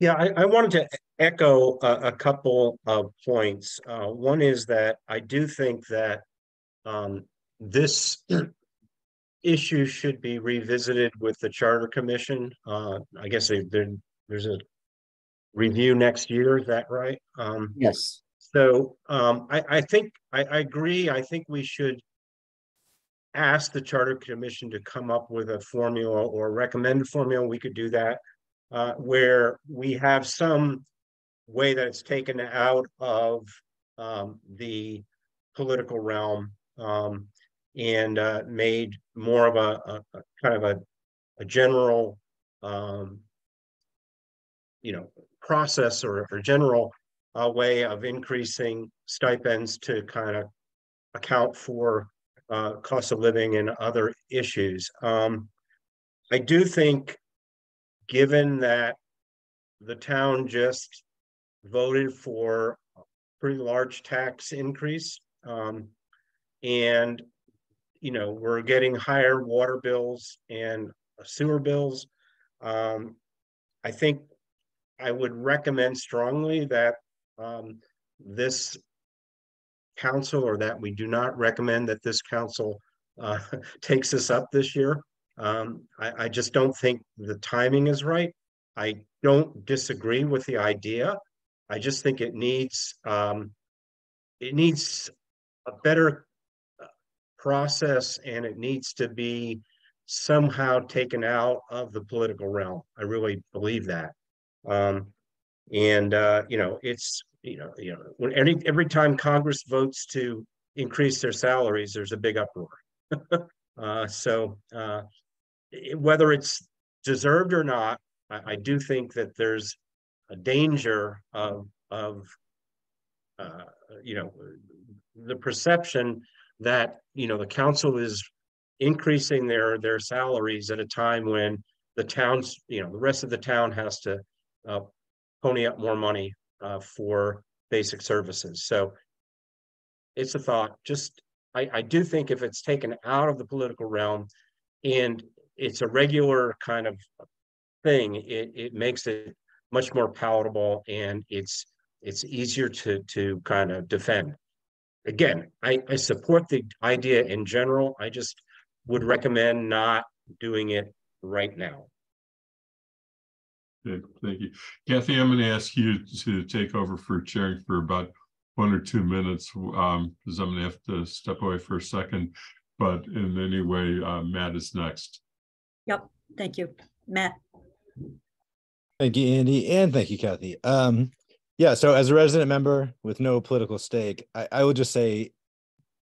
Speaker 4: Yeah, I, I wanted to echo a, a couple of points. Uh, one is that I do think that um, this issue should be revisited with the Charter Commission. Uh, I guess they, there's a review next year, is that right? Um,
Speaker 2: Yes.
Speaker 4: so, um, I, I think, I, I agree, I think we should ask the Charter Commission to come up with a formula or recommend a formula, we could do that, uh, where we have some way that it's taken out of, um, the political realm, um, and, uh, made more of a, a, a kind of a, a general, um, you know, process or, or general uh, way of increasing stipends to kind of account for uh, cost of living and other issues. Um, I do think, given that the town just voted for a pretty large tax increase, um, and you know we're getting higher water bills and sewer bills. Um, I think I would recommend strongly that um, this council or that we do not recommend that this council uh, *laughs* takes this up this year. Um, I, I, just don't think the timing is right. I don't disagree with the idea. I just think it needs um, it needs a better process and it needs to be somehow taken out of the political realm. I really believe that. Um, and uh, you know, it's you know, you know, when every every time Congress votes to increase their salaries, there's a big uproar. *laughs* Uh, so uh, whether it's deserved or not, I, I do think that there's a danger of of uh, you know the perception that you know the council is increasing their their salaries at a time when the towns you know the rest of the town has to uh, pony up more money uh, for basic services. So it's a thought. Just I, I do think if it's taken out of the political realm and it's a regular kind of thing, it, it makes it much more palatable and it's it's easier to to kind of defend. Again, I, I support the idea in general. I just would recommend not doing it right now.
Speaker 5: Okay, thank you. Kathy, I'm going to ask you to take over for chairing for about one or two minutes, um, because I'm going to have to step away for a second. But in any way, uh, Matt is next.
Speaker 6: Yep, thank you. Matt,
Speaker 7: Thank you, Andy, and thank you, Kathy. Um, yeah, so as a resident member with no political stake, I, I would just say,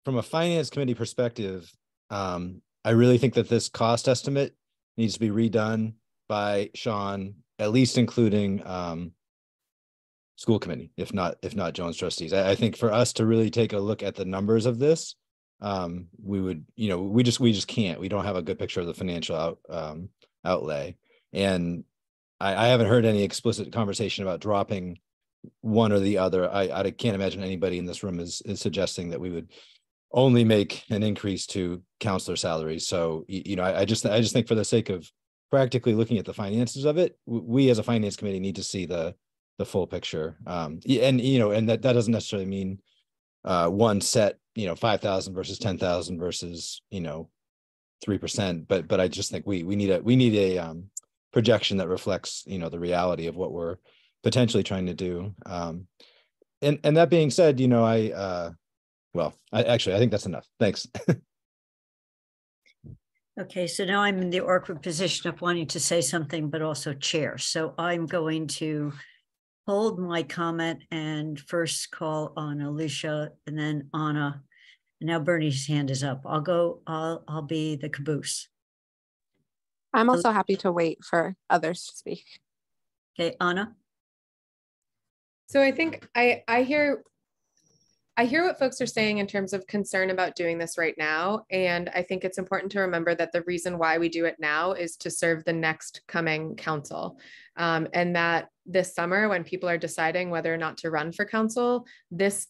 Speaker 7: from a finance committee perspective, um, I really think that this cost estimate needs to be redone by Sean, at least including um, school committee, if not if not Jones trustees. I, I think for us to really take a look at the numbers of this, um, we would, you know, we just we just can't. We don't have a good picture of the financial out um, outlay, and I, I haven't heard any explicit conversation about dropping one or the other. I, I can't imagine anybody in this room is, is suggesting that we would only make an increase to councilor salaries. So, you know, I, I just, I just think for the sake of practically looking at the finances of it, we as a finance committee need to see the, the full picture. Um, and, you know, and that, that doesn't necessarily mean uh, one set, you know, 5,000 versus 10,000 versus, you know, 3%. But, but I just think we, we need a, we need a, um, projection that reflects you know the reality of what we're potentially trying to do um and and that being said you know i uh well i actually i think that's enough thanks *laughs*
Speaker 6: okay, so now I'm in the awkward position of wanting to say something, but also chair. So I'm going to hold my comment and first call on Alicia and then Anna. And now Bernie's hand is up. I'll go, I'll, I'll be the caboose.
Speaker 10: I'm also happy to wait for others to speak.
Speaker 6: Okay, Anna?
Speaker 3: So I think I I hear I hear what folks are saying in terms of concern about doing this right now. And I think it's important to remember that the reason why we do it now is to serve the next coming council. Um, and that this summer, when people are deciding whether or not to run for council, this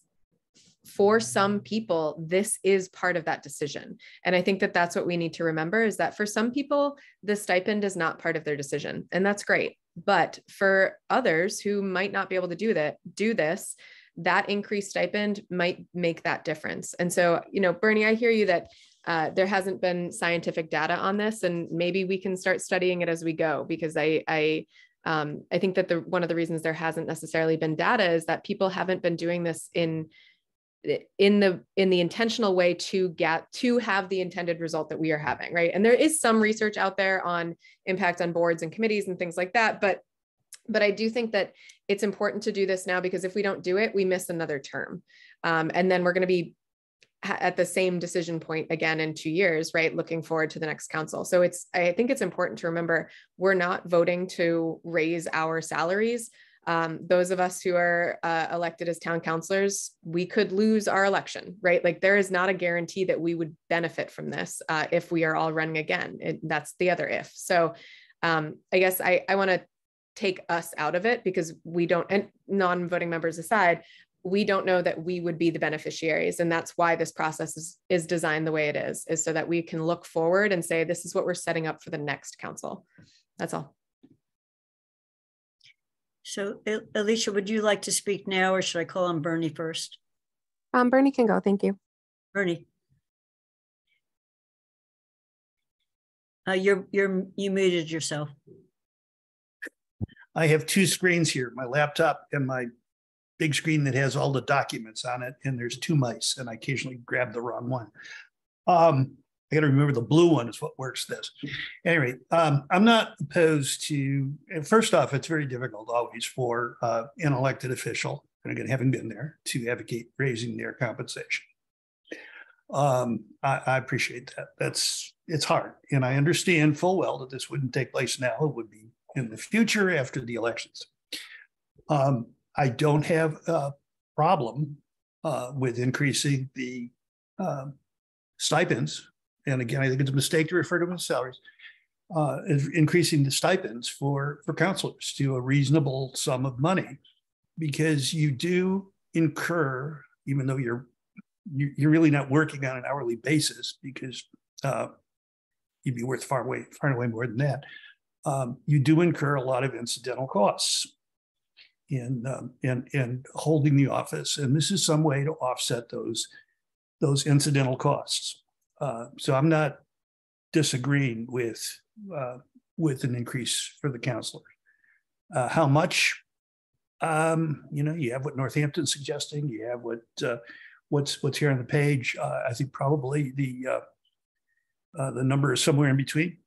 Speaker 3: for some people, this is part of that decision. And I think that that's what we need to remember is that for some people, the stipend is not part of their decision. And that's great. But for others who might not be able to do that, do this, that increased stipend might make that difference. And so, you know, Bernie, I hear you that uh, there hasn't been scientific data on this, and maybe we can start studying it as we go. Because I, I, um, I think that the one of the reasons there hasn't necessarily been data is that people haven't been doing this in in the in the intentional way to get to have the intended result that we are having right? And there is some research out there on impact on boards and committees and things like that but but i do think that it's important to do this now because if we don't do it we miss another term. Um, and then we're going to be at the same decision point again in two years right? Looking forward to the next council. So it's i think it's important to remember we're not voting to raise our salaries um, those of us who are uh, elected as town councilors, we could lose our election, right? Like there is not a guarantee that we would benefit from this uh, if we are all running again. It, that's the other if. So um, I guess I, I want to take us out of it because we don't, and non-voting members aside, we don't know that we would be the beneficiaries. And that's why this process is, is designed the way it is, is so that we can look forward and say, this is what we're setting up for the next council. That's all.
Speaker 6: So Alicia, would you like to speak now or should I call on Bernie first?
Speaker 10: Um, Bernie can go. Thank you.
Speaker 6: Bernie? Uh, you're, you're, you muted yourself.
Speaker 8: I have two screens here, my laptop and my big screen that has all the documents on it, and there's two mice, and I occasionally grab the wrong one. Um, I gotta remember the blue one is what works this. Anyway, um, I'm not opposed to, first off, it's very difficult always for uh, an elected official, and again, having been there, to advocate raising their compensation. Um, I, I appreciate that. That's, it's hard. And I understand full well that this wouldn't take place now. It would be in the future after the elections. Um, I don't have a problem uh, with increasing the um, stipends. And again, I think it's a mistake to refer to them as salaries. Uh, increasing the stipends for for councilors to a reasonable sum of money, because you do incur, even though you're you- you're really not working on an hourly basis, because uh, you'd be worth far away far away more than that. Um, you do incur a lot of incidental costs in um, in in holding the office, and this is some way to offset those those incidental costs. Uh, so I'm not disagreeing with uh, with an increase for the councilor. Uh, how much? Um, you know, you have what Northampton's suggesting. You have what uh, what's what's here on the page. Uh, I think probably the uh, the number is somewhere in between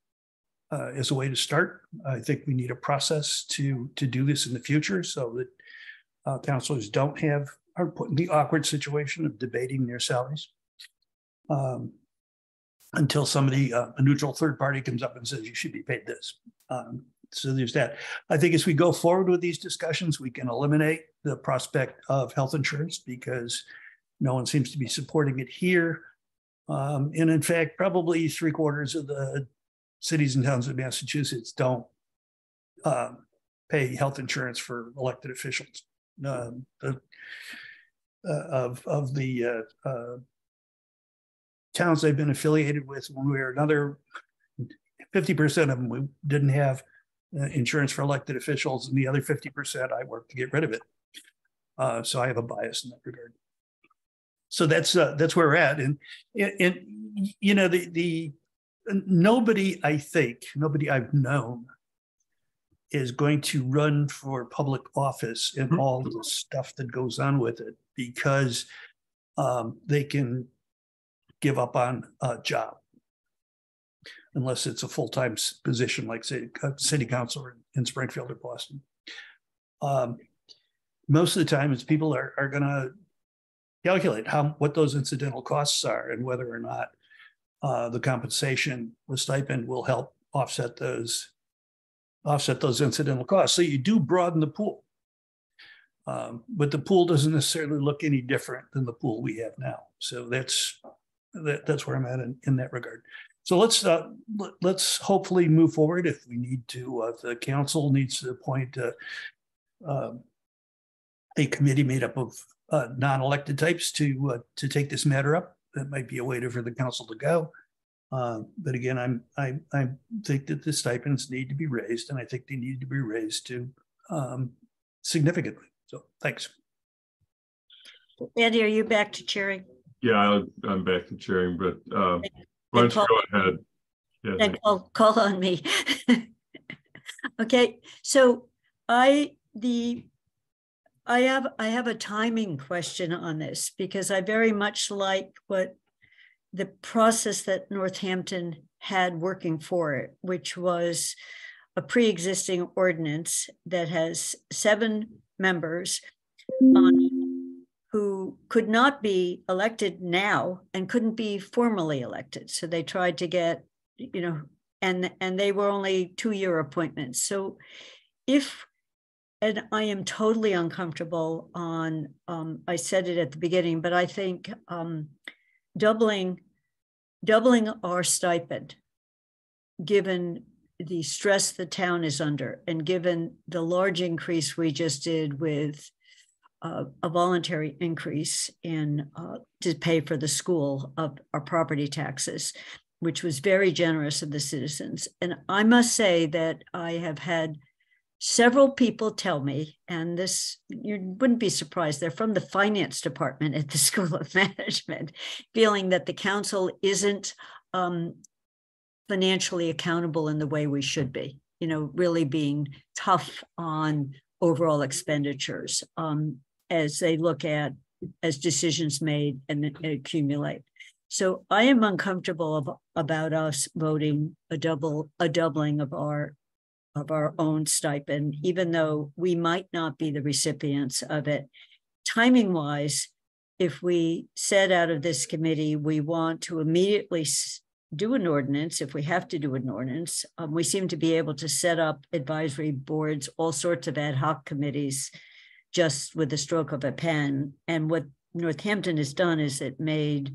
Speaker 8: is a way to start. I think we need a process to to do this in the future so that councilors don't have are put in the awkward situation of debating their salaries um, until somebody, uh, a neutral third party, comes up and says you should be paid this. Um, so there's that. I think as we go forward with these discussions, we can eliminate the prospect of health insurance because no one seems to be supporting it here. Um, and in fact, probably three quarters of the cities and towns of Massachusetts don't um, pay health insurance for elected officials. Um, the, uh, of of the uh, uh, towns they've been affiliated with, one way or another, fifty percent of them we didn't have uh, insurance for elected officials, and the other fifty percent I worked to get rid of it. Uh, so I have a bias in that regard. So that's uh, that's where we're at, and and, and you know the the nobody I think nobody I've known is going to run for public office and all the stuff that goes on with it because um, they can give up on a job unless it's a full-time position like say a city councilor in Springfield or Boston. Um, most of the time, it's people are, are gonna calculate how, what those incidental costs are and whether or not uh, the compensation, the stipend will help offset those offset those incidental costs. So you do broaden the pool. Um, but the pool doesn't necessarily look any different than the pool we have now. So that's that, that's where I'm at in, in that regard. So let's uh, let, let's hopefully move forward. If we need to, uh, the council needs to appoint uh, um, a committee made up of uh, non-elected types to uh, to take this matter up, that might be a way to, for the council to go. Uh, but again, I'm I I think that the stipends need to be raised, and I think they need to be raised to um, significantly. So thanks.
Speaker 6: Andy, are you back to chairing?
Speaker 5: Yeah, I'm back to chairing, but uh, why don't you go ahead? Yeah,
Speaker 6: Then call, call on me. *laughs* Okay, so I, the, I have, I have a timing question on this because I very much like what the process that Northampton had working for it, which was a pre-existing ordinance that has seven members on who could not be elected now and couldn't be formally elected. So they tried to get, you know, and and they were only two-year appointments. So if and I am totally uncomfortable on um, I said it at the beginning, but I think um, doubling doubling our stipend, given the stress the town is under, and given the large increase we just did with uh, a voluntary increase in uh, to pay for the school of our property taxes, which was very generous of the citizens. And I must say that I have had several people tell me, and this you wouldn't be surprised, they're from the finance department at the *laughs* School of Management, feeling that the council isn't um, financially accountable in the way we should be. You know, really being tough on overall expenditures um, as they look at as decisions made and accumulate. So I am uncomfortable ab- about us voting a double a doubling of our of our own stipend, even though we might not be the recipients of it. Timing wise, if we said out of this committee, we want to immediately do an ordinance, if we have to do an ordinance, um, we seem to be able to set up advisory boards, all sorts of ad hoc committees, just with the stroke of a pen. And what Northampton has done is it made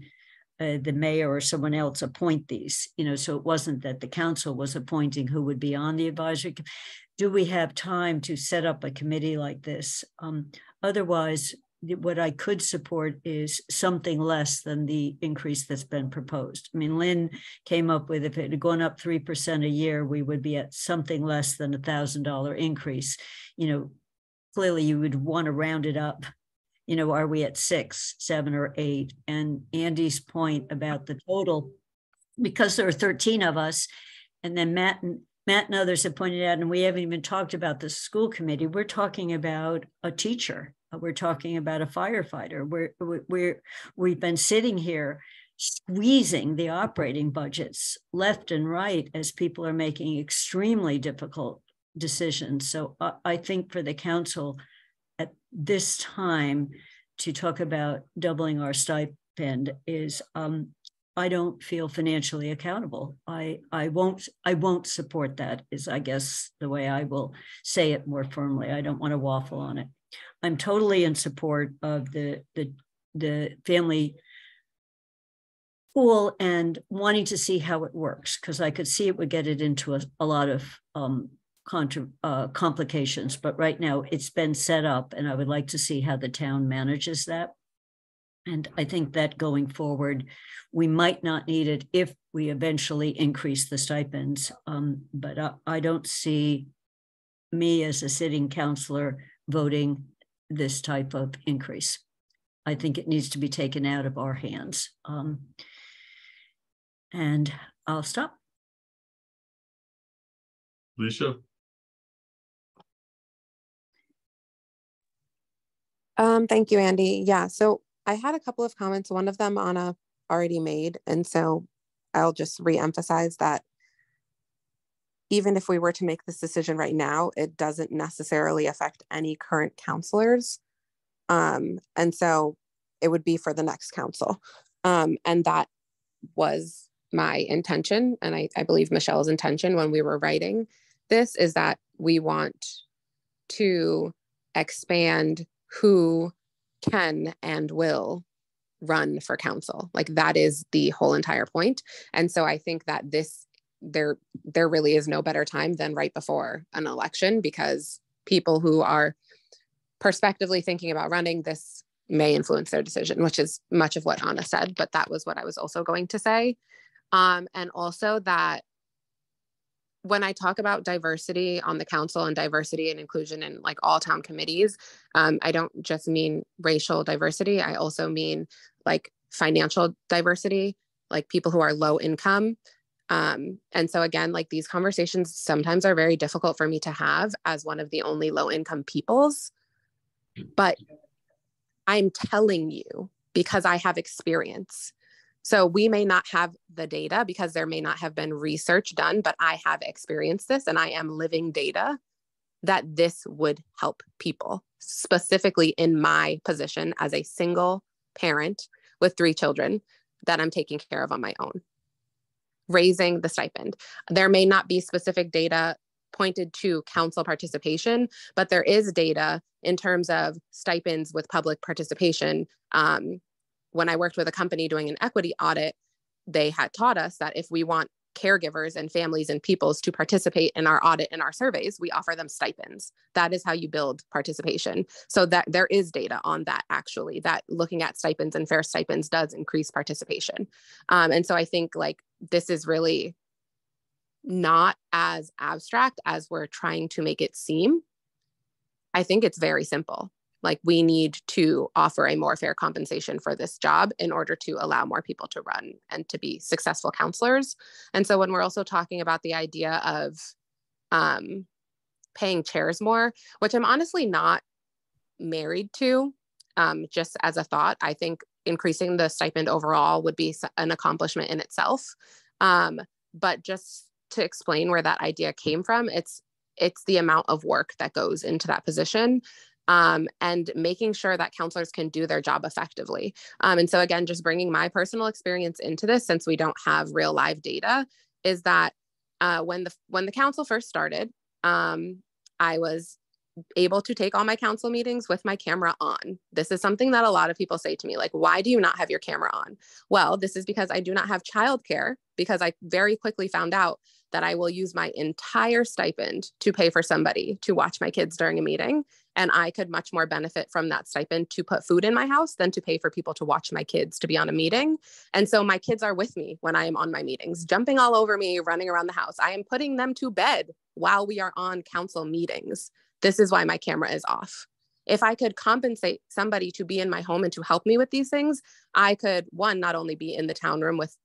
Speaker 6: uh, the mayor or someone else appoint these, you know, so it wasn't that the council was appointing who would be on the advisory. Do we have time to set up a committee like this? Um, otherwise, what I could support is something less than the increase that's been proposed. I mean, Lynn came up with if it had gone up 3% a year, we would be at something less than a thousand dollar increase. You know, clearly you would want to round it up. You know, are we at six, seven, or eight? And Andy's point about the total, because there are 13 of us, and then Matt and Matt and others have pointed out, and we haven't even talked about the school committee. We're talking about a teacher we're talking about a firefighter. We're, we're, we've been sitting here squeezing the operating budgets left and right as people are making extremely difficult decisions. So I, think for the council at this time to talk about doubling our stipend is um, I don't feel financially accountable. I I won't I won't support that is I guess the way I will say it more firmly. I don't want to waffle on it. I'm totally in support of the the the family pool and wanting to see how it works because I could see it would get it into a, a lot of um, contra, uh, complications. But right now it's been set up, and I would like to see how the town manages that. And I think that going forward, we might not need it if we eventually increase the stipends. Um, but I, I don't see me as a sitting councilor voting this type of increase. I think it needs to be taken out of our hands. Um, and I'll stop.
Speaker 5: Lisa?
Speaker 10: Um, thank you, Andy. Yeah, so I had a couple of comments, one of them Anna already made. And so I'll just re-emphasize that even if we were to make this decision right now, it doesn't necessarily affect any current councilors. Um, and so it would be for the next council. Um, and that was my intention. And I, I believe Michelle's intention when we were writing this is that we want to expand who can and will run for council. Like that is the whole entire point. And so I think that this there there really is no better time than right before an election because people who are prospectively thinking about running this may influence their decision which is much of what anna said but that was what i was also going to say um, and also that when i talk about diversity on the council and diversity and inclusion in like all town committees um, i don't just mean racial diversity i also mean like financial diversity like people who are low income um, and so again, like these conversations sometimes are very difficult for me to have as one of the only low income peoples. But I'm telling you because I have experience. So we may not have the data because there may not have been research done, but I have experienced this and I am living data that this would help people, specifically in my position as a single parent with three children that I'm taking care of on my own raising the stipend. There may not be specific data pointed to council participation, but there is data in terms of stipends with public participation. Um, when I worked with a company doing an equity audit, they had taught us that if we want caregivers and families and peoples to participate in our audit and our surveys, we offer them stipends. That is how you build participation. So that there is data on that actually, that looking at stipends and fair stipends does increase participation. Um, and so I think like this is really not as abstract as we're trying to make it seem. I think it's very simple like we need to offer a more fair compensation for this job in order to allow more people to run and to be successful councilors. And so when we're also talking about the idea of um, paying chairs more which i'm honestly not married to um, just as a thought i think increasing the stipend overall would be an accomplishment in itself. Um, but just to explain where that idea came from it's it's the amount of work that goes into that position um, and making sure that councilors can do their job effectively. Um, and so, again, just bringing my personal experience into this, since we don't have real live data, is that uh, when the when the council first started, um, I was able to take all my council meetings with my camera on. This is something that a lot of people say to me, like, why do you not have your camera on? Well, this is because I do not have childcare, because I very quickly found out that I will use my entire stipend to pay for somebody to watch my kids during a meeting. And I could much more benefit from that stipend to put food in my house than to pay for people to watch my kids to be on a meeting. And so my kids are with me when I am on my meetings, jumping all over me, running around the house. I am putting them to bed while we are on council meetings. This is why my camera is off. If I could compensate somebody to be in my home and to help me with these things, I could, one, not only be in the town room with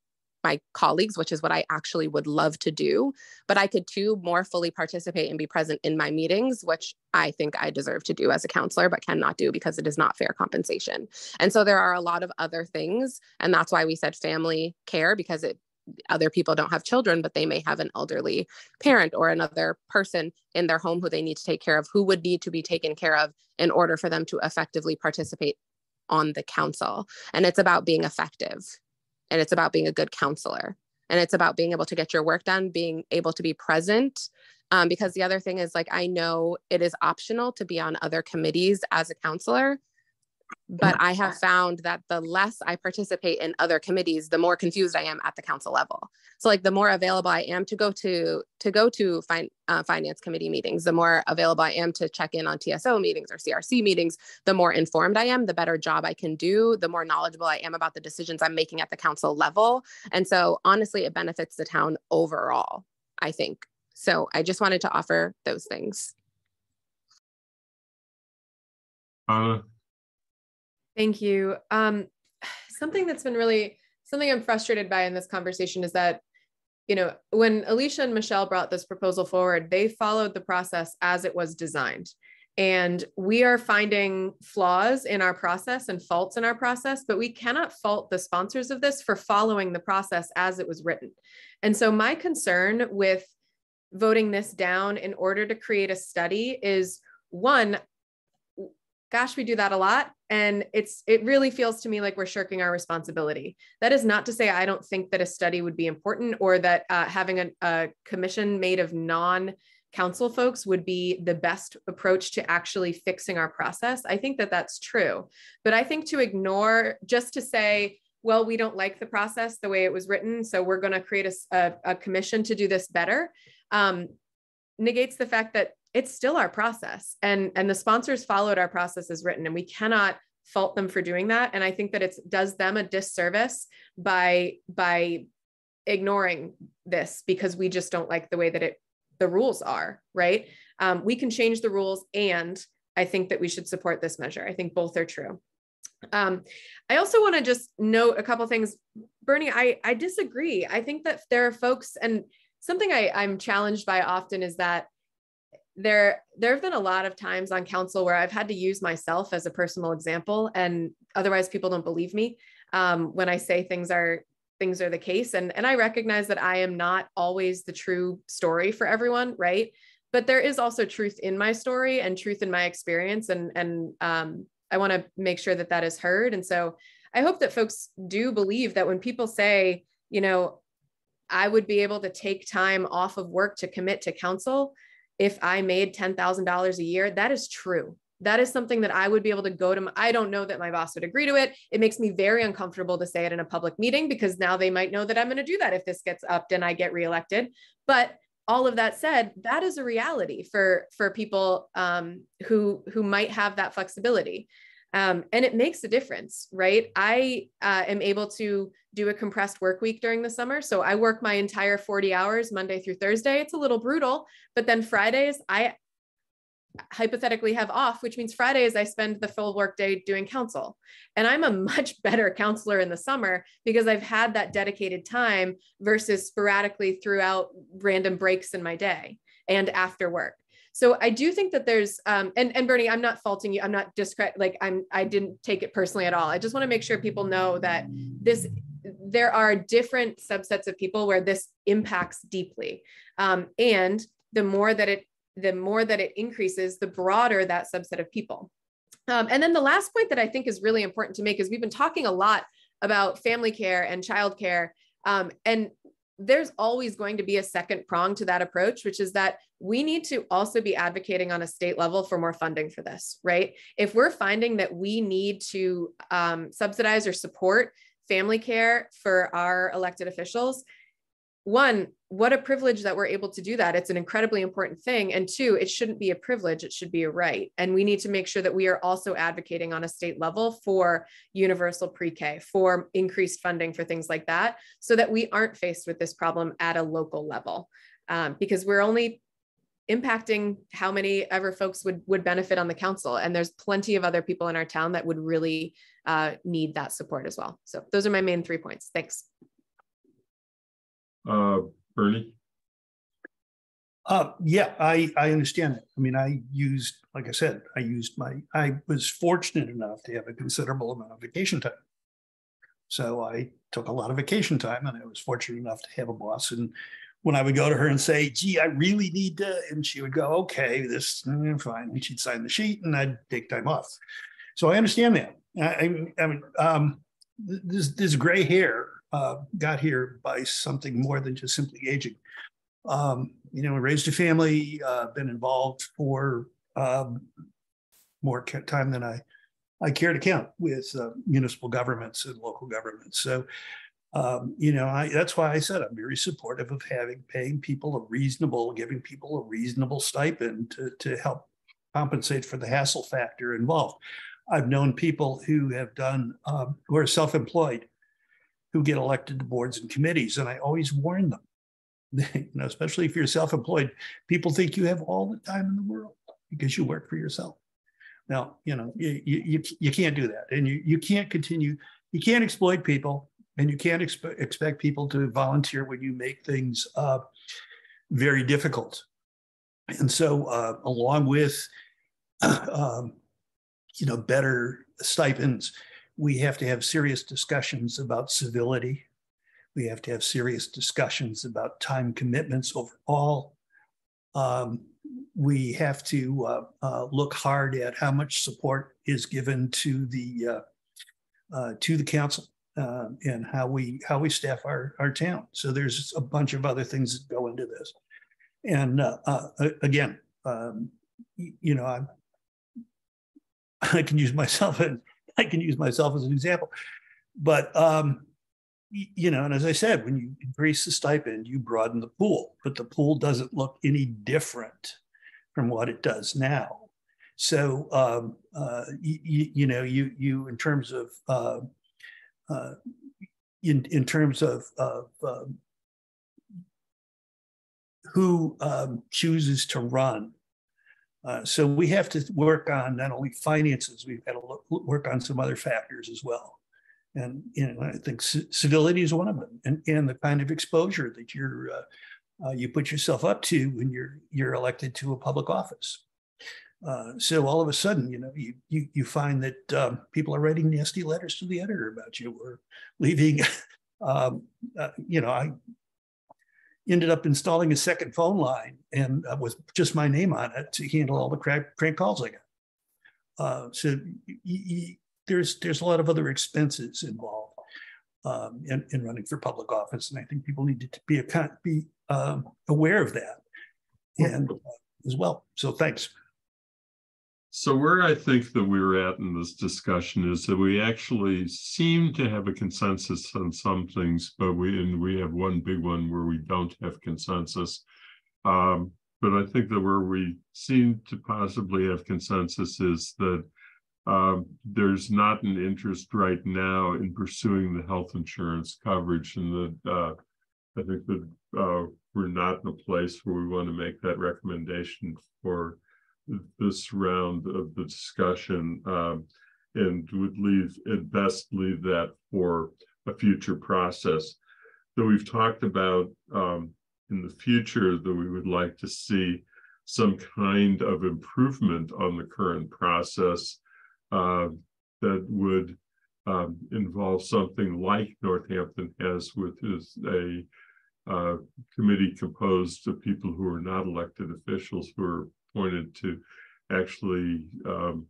Speaker 10: my colleagues, which is what I actually would love to do, but I could too more fully participate and be present in my meetings, which I think I deserve to do as a councilor, but cannot do because it is not fair compensation. And so there are a lot of other things. And that's why we said family care, because it other people don't have children, but they may have an elderly parent or another person in their home who they need to take care of, who would need to be taken care of in order for them to effectively participate on the council. And it's about being effective and it's about being a good councilor and it's about being able to get your work done, being able to be present. Um, because the other thing is, like, I know it is optional to be on other committees as a councilor, but I have found that the less I participate in other committees, the more confused I am at the council level. So like the more available I am to go to to go to fin- uh, finance committee meetings, the more available I am to check in on TSO meetings or CRC meetings, the more informed I am, the better job I can do, the more knowledgeable I am about the decisions I'm making at the council level. And so honestly, it benefits the town overall, I think. So I just wanted to offer those things.
Speaker 5: Uh,
Speaker 3: Thank you. Um, *sighs* something that's been really something I'm frustrated by in this conversation is that, you know, when Alicia and Michelle brought this proposal forward, they followed the process as it was designed. And we are finding flaws in our process and faults in our process, but we cannot fault the sponsors of this for following the process as it was written. And so, my concern with voting this down in order to create a study is one, gosh we do that a lot. And it's it really feels to me like we're shirking our responsibility. That is not to say i don't think that a study would be important or that uh, having a, a commission made of non council folks would be the best approach to actually fixing our process. I think that that's true. But i think to ignore just to say well we don't like the process the way it was written so we're going to create a, a, a, commission to do this better um, negates the fact that it's still our process and and the sponsors followed our process as written and we cannot fault them for doing that and i think that it does them a disservice by by ignoring this because we just don't like the way that it the rules are right? Um, we can change the rules and i think that we should support this measure. I think both are true. Um, i also want to just note a couple things. Bernie i i disagree. I think that there are folks and something I, i'm challenged by often is that there there have been a lot of times on council where I've had to use myself as a personal example, and otherwise people don't believe me um, when I say things are things are the case. And and I recognize that I am not always the true story for everyone, right? But there is also truth in my story and truth in my experience, and and um, I want to make sure that that is heard. And so I hope that folks do believe that when people say, you know, I would be able to take time off of work to commit to council if I made $10,000 a year, that is true. That is something that I would be able to go to. I don't know that my boss would agree to it. It makes me very uncomfortable to say it in a public meeting because now they might know that I'm going to do that if this gets upped and I get reelected. But all of that said, that is a reality for for people um, who who might have that flexibility. Um, and it makes a difference, right? I uh, am able to do a compressed work week during the summer. So I work my entire 40 hours Monday through Thursday. It's a little brutal, but then Fridays, I hypothetically have off, which means Fridays I spend the full workday doing council. And I'm a *laughs* much better councilor in the summer because I've had that dedicated time versus sporadically throughout random breaks in my day and after work so i do think that there's um, and and bernie i'm not faulting you i'm not discredit like i'm i didn't take it personally at all i just want to make sure people know that this there are different subsets of people where this impacts deeply um, and the more that it the more that it increases, the broader that subset of people. Um, and then the last point that I think is really important to make is we've been talking a lot about family care and childcare. Um, and there's always going to be a second prong to that approach, which is that we need to also be advocating on a state level for more funding for this, right? If we're finding that we need to um, subsidize or support family care for our elected officials, one, what a privilege that we're able to do that. It's an incredibly important thing. And two, it shouldn't be a privilege, it should be a right. And we need to make sure that we are also advocating on a state level for universal pre K, for increased funding for things like that, so that we aren't faced with this problem at a local level. Um, because we're only impacting how many ever folks would would benefit on the council and there's plenty of other people in our town that would really uh, need that support as well so those are my main three points thanks
Speaker 5: uh, Bernie?
Speaker 8: Uh, yeah, I, I understand it. I mean, I used, like I said, I used my, I was fortunate enough to have a considerable amount of vacation time. So I took a lot of vacation time and I was fortunate enough to have a boss. And when I would go to her and say, gee, I really need to, and she would go, okay, this, mm, fine. And she'd sign the sheet and I'd take time off. So I understand that. I, I mean, um, this, this gray hair uh, got here by something more than just simply aging. Um, you know, raised a family, uh, been involved for um, more time than I, I care to count with uh, municipal governments and local governments. So, um, you know, I, that's why I said I'm very supportive of having paying people a reasonable, giving people a reasonable stipend to, to help compensate for the hassle factor involved. I've known people who have done, um, who are self employed who get elected to boards and committees. And I always warn them, *laughs* you know, especially if you're self-employed, people think you have all the time in the world because you work for yourself. Now, you know, you, you, you can't do that. And you, you can't continue, you can't exploit people and you can't expe- expect people to volunteer when you make things uh, very difficult. And so uh, along with, *clears throat* um, you know, better stipends, we have to have serious discussions about civility. We have to have serious discussions about time commitments overall. Um, we have to uh, uh, look hard at how much support is given to the uh, uh to the council uh, and how we how we staff our our town. So there's a bunch of other things that go into this. And uh, again, um, you know, I'm, *laughs* I can use myself as I can use myself as an example. But um, you know, and as I said, when you increase the stipend, you broaden the pool, but the pool doesn't look any different from what it does now. So um, uh, you, you, know, you you in terms of uh, uh, in in terms of, of um, who um, chooses to run uh, so we have to work on not only finances, we've got to look, work on some other factors as well. And you know, I think civility is one of them, and, and the kind of exposure that you're uh, uh, you put yourself up to when you're you're elected to a public office. Uh, so all of a sudden, you know, you you, you find that um, people are writing nasty letters to the editor about you, or leaving. *laughs* um, uh, you know, I ended up installing a second phone line and uh, with just my name on it to handle all the crank, crank calls I got. Uh, so there's there's a lot of other expenses involved um, in, in running for public office, and I think people need to be a, be um, aware of that and uh, as well. So thanks.
Speaker 5: So where I think that we're at in this discussion is that we actually seem to have a consensus on some things, but we and we have one big one where we don't have consensus. Um, but I think that where we seem to possibly have consensus is that um, there's not an interest right now in pursuing the health insurance coverage, and that uh, I think that uh, we're not in a place where we want to make that recommendation for this round of the discussion um, and would leave at best leave that for a future process. Though we've talked about um, in the future that we would like to see some kind of improvement on the current process uh, that would um, involve something like Northampton has with is a uh, committee composed of people who are not elected officials who are appointed to actually um,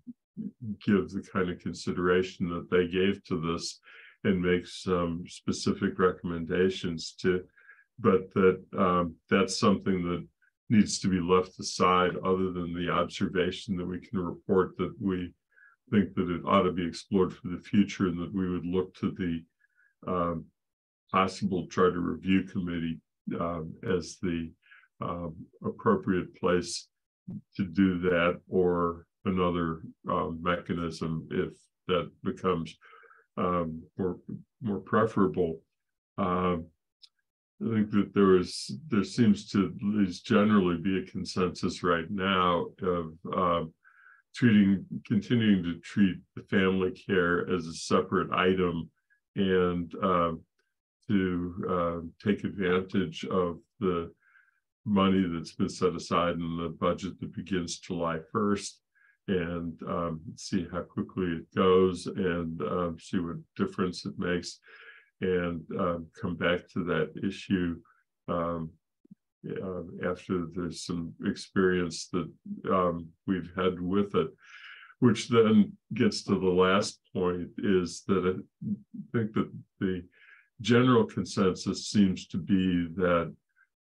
Speaker 5: give the kind of consideration that they gave to this and make some specific recommendations to, but that um, that's something that needs to be left aside other than the observation that we can report that we think that it ought to be explored for the future and that we would look to the um, possible charter review committee um, as the um, appropriate place to do that or another um, mechanism if that becomes um, more more preferable. Um, I think that there is there seems to at least generally be a consensus right now of um, treating continuing to treat the family care as a separate item and uh, to uh, take advantage of the money that's been set aside in the budget that begins July 1st and um, see how quickly it goes and um, see what difference it makes and um, come back to that issue um, uh, after there's some experience that um, we've had with it which then gets to the last point is that I think that the general consensus seems to be that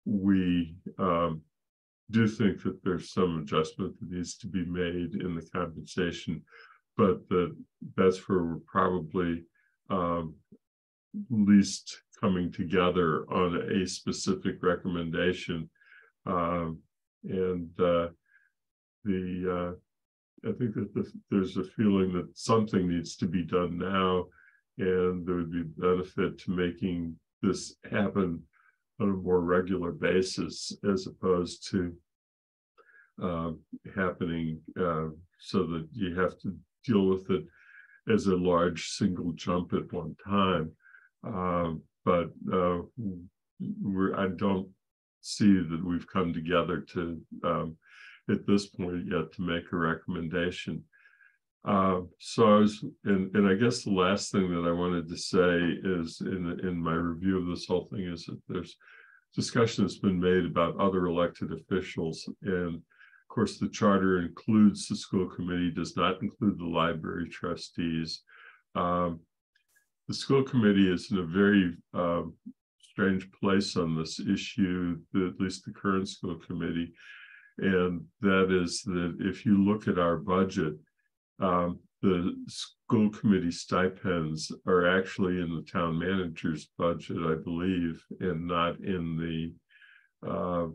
Speaker 5: we um, do think that there's some adjustment that needs to be made in the compensation, but that that's where we're probably um, least coming together on a specific recommendation. Um, and uh, the uh, I think that the, there's a feeling that something needs to be done now, and there would be benefit to making this happen on a more regular basis as opposed to uh, happening uh, so that you have to deal with it as a large single jump at one time. Uh, but uh, I don't see that we've come together to, um, at this point yet, to make a recommendation. Uh, so I was, and, and I guess the last thing that I wanted to say is in in my review of this whole thing is that there's discussion that's been made about other elected officials, and of course the charter includes the school committee, does not include the library trustees. Um, the school committee is in a very um, strange place on this issue, at least the current school committee, and that is that if you look at our budget um, the school committee stipends are actually in the town manager's budget, I believe, and not in the uh,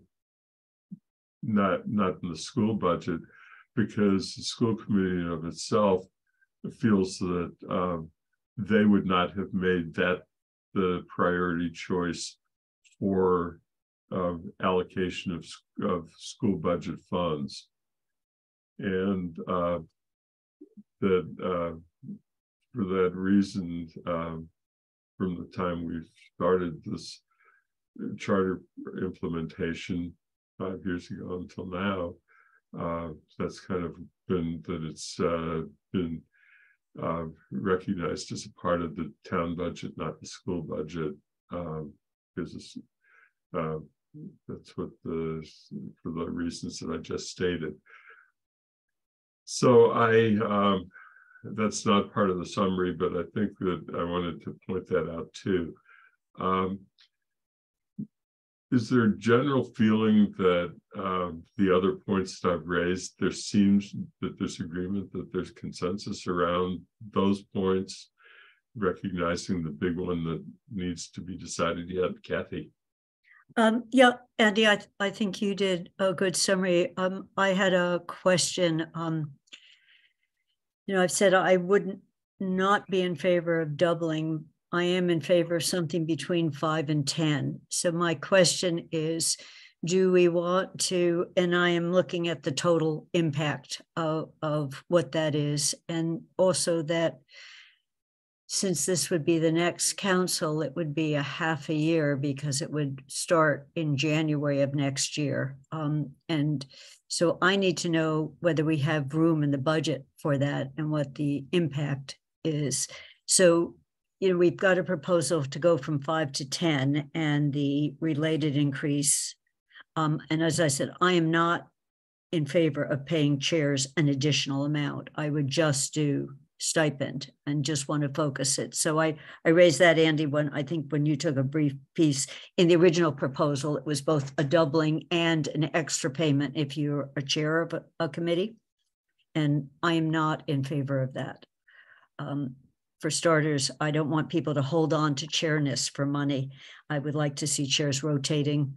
Speaker 5: not not in the school budget, because the school committee of itself feels that um, they would not have made that the priority choice for uh, allocation of, of school budget funds. And uh, that uh, for that reason, um, from the time we started this charter implementation five years ago until now, uh, that's kind of been that it's uh, been uh, recognized as a part of the town budget, not the school budget, um, because uh, that's what the for the reasons that I just stated. So I, um, that's not part of the summary, but I think that I wanted to point that out too. Um, is there a general feeling that um, the other points that I've raised, there seems that there's agreement that there's consensus around those points, recognizing the big one that needs to be decided yet, Kathy?
Speaker 6: Um, yeah, Andy, I, th- I think you did a good summary. Um, I had a question. Um, you know, I've said I wouldn't not be in favor of doubling. I am in favor of something between five and 10. So my question is, do we want to, and I am looking at the total impact of, of what that is, and also that since this would be the next council, it would be a half a year because it would start in January of next year. Um, and so I need to know whether we have room in the budget for that and what the impact is. So you know, we've got a proposal to go from five to 10 and the related increase. Um, and as I said, I am not in favor of paying chairs an additional amount. I would just do stipend and just want to focus it. So I, I raised that, Andy, when I think when you took a brief piece in the original proposal, it was both a doubling and an extra payment if you're a chair of a, a committee. And I am not in favor of that. Um, for starters, I don't want people to hold on to chairness for money. I would like to see chairs rotating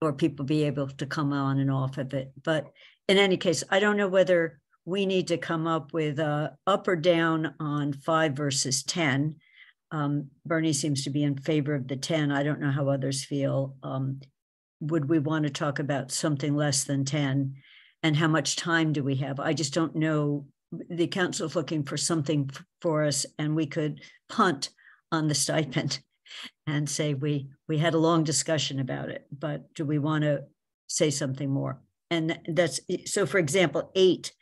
Speaker 6: or people be able to come on and off of it. But in any case, I don't know whether we need to come up with a up or down on five versus 10. Um, Bernie seems to be in favor of the 10. I don't know how others feel. Um, would we want to talk about something less than 10? And how much time do we have? I just don't know. The council's looking for something for us, and we could punt on the stipend *laughs* and say we we had a long discussion about it, but do we want to say something more? And that's so. For example, eight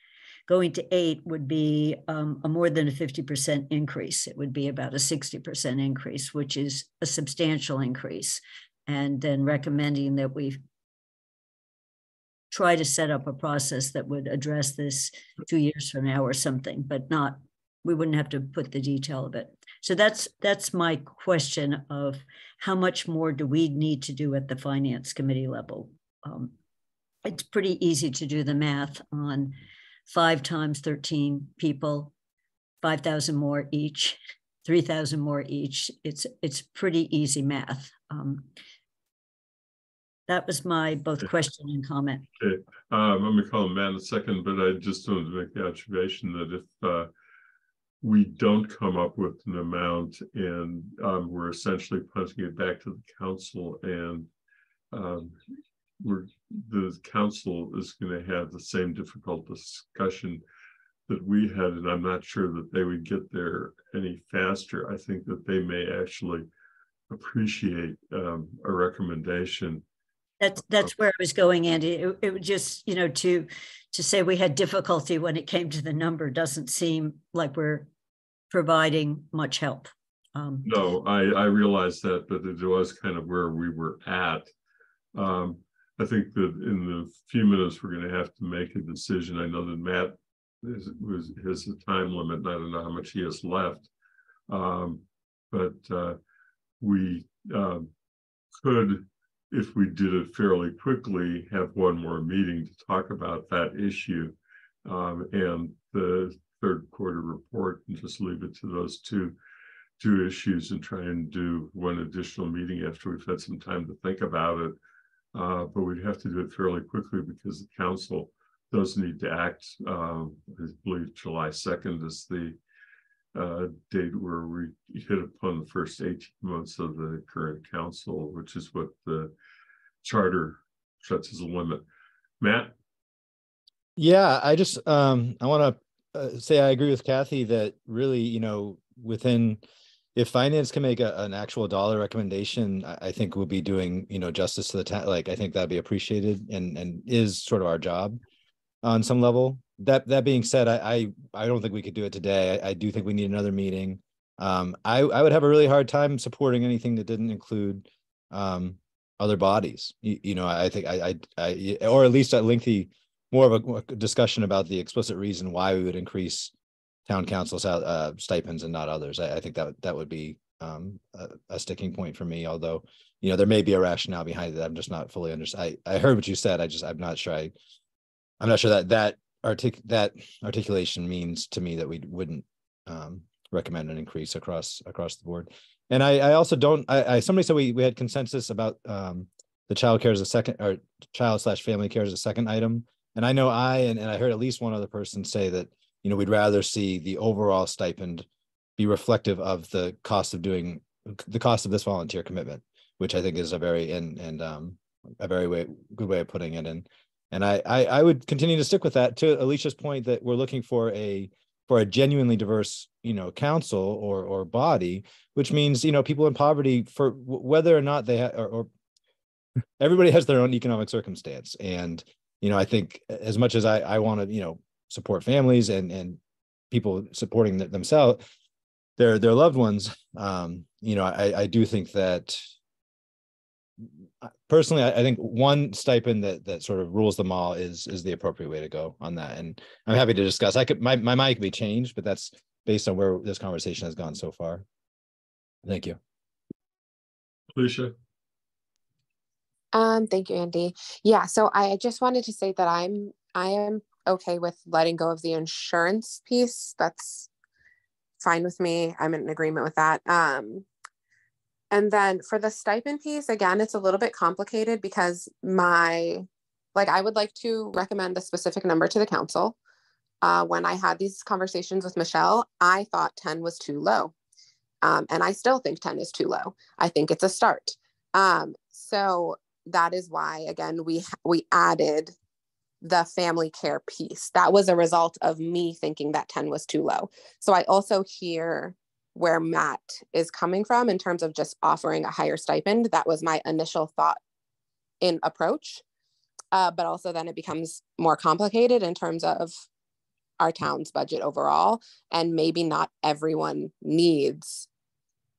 Speaker 6: Going to eight would be um, a more than a 50% increase. It would be about a 60% increase, which is a substantial increase. And then recommending that we try to set up a process that would address this two years from now or something, but not, we wouldn't have to put the detail of it. So that's that's my question of how much more do we need to do at the finance committee level? Um, it's pretty easy to do the math on five times 13 people, 5,000 more each, *laughs* 3,000 more each. It's, it's pretty easy math. Um, that was my both question and comment.
Speaker 5: Okay, um, I'm gonna call him Matt in a second, but I just wanted to make the observation that if uh, we don't come up with an amount and um, we're essentially punting it back to the council and um, we're the council is going to have the same difficult discussion that we had, and I'm not sure that they would get there any faster. I think that they may actually appreciate um, a recommendation.
Speaker 6: That's that's where I was going, Andy. It, it would just you know to to say we had difficulty when it came to the number doesn't seem like we're providing much help.
Speaker 5: Um, no, I I realize that, but it was kind of where we were at. Um, I think that in the few minutes, we're gonna have to make a decision. I know that Matt is, was, has a time limit, and I don't know how much he has left. Um, but, uh, we, uh, could, if we did it fairly quickly, have one more meeting to talk about that issue. Um, and the third quarter report and just leave it to those two, two issues and try and do one additional meeting after we've had some time to think about it. Uh, but we'd have to do it fairly quickly because the council does need to act. Uh, I believe July 2nd is the uh, date where we hit upon the first 18 months of the current council, which is what the charter sets as a limit. Matt?
Speaker 7: Yeah, I just um, I want to uh, say I agree with Kathy that really, you know, within if finance can make a, an actual dollar recommendation, I, I think we'll be doing, you know, justice to the town. Like, I think that'd be appreciated and, and is sort of our job on some level. That, that being said, I, I, I don't think we could do it today. I, I do think we need another meeting. Um, I, I would have a really hard time supporting anything that didn't include, um, other bodies. You, you know, I think I, I, I, or at least a lengthy, more of a discussion about the explicit reason why we would increase town council's uh, stipends and not others. I, I think that that would be um, a, a, sticking point for me. Although you know there may be a rationale behind it. I'm just not fully understand. I, I heard what you said. I just I'm not sure. I I'm not sure that that artic that articulation means to me that we wouldn't um, recommend an increase across across the board. And I, I also don't. I, I somebody said we we had consensus about um, the child care as a second or child slash family care as a second item. And I know I and, and I heard at least one other person say that you know, we'd rather see the overall stipend be reflective of the cost of doing the cost of this volunteer commitment, which I think is a very and and um a very way good way of putting it. And and I, I I would continue to stick with that to Alicia's point that we're looking for a for a genuinely diverse you know council or or body, which means you know people in poverty for whether or not they have or, or everybody has their own economic circumstance and you know i think as much as i i want to you know support families and and people supporting themselves their their loved ones. Um, you know, I I do think that personally, I, I, think one stipend that that sort of rules them all is is the appropriate way to go on that. And I'm happy to discuss. I could my my mind could be changed, but that's based on where this conversation has gone so far. Thank you.
Speaker 5: Alicia.
Speaker 10: Um, thank you, Andy. Yeah, so I just wanted to say that I'm I am okay with letting go of the insurance piece. That's fine with me. I'm in agreement with that. Um, and then for the stipend piece, again, it's a little bit complicated because my, like, I would like to recommend a specific number to the council. Uh, when I had these conversations with Michelle, I thought 10 was too low. Um, and I still think 10 is too low. I think it's a start. Um, so that is why, again, we we added the family care piece. That was a result of me thinking that 10 was too low. So I also hear where Matt is coming from in terms of just offering a higher stipend. That was my initial thought in approach. Uh, but also then it becomes more complicated in terms of our town's budget overall. And maybe not everyone needs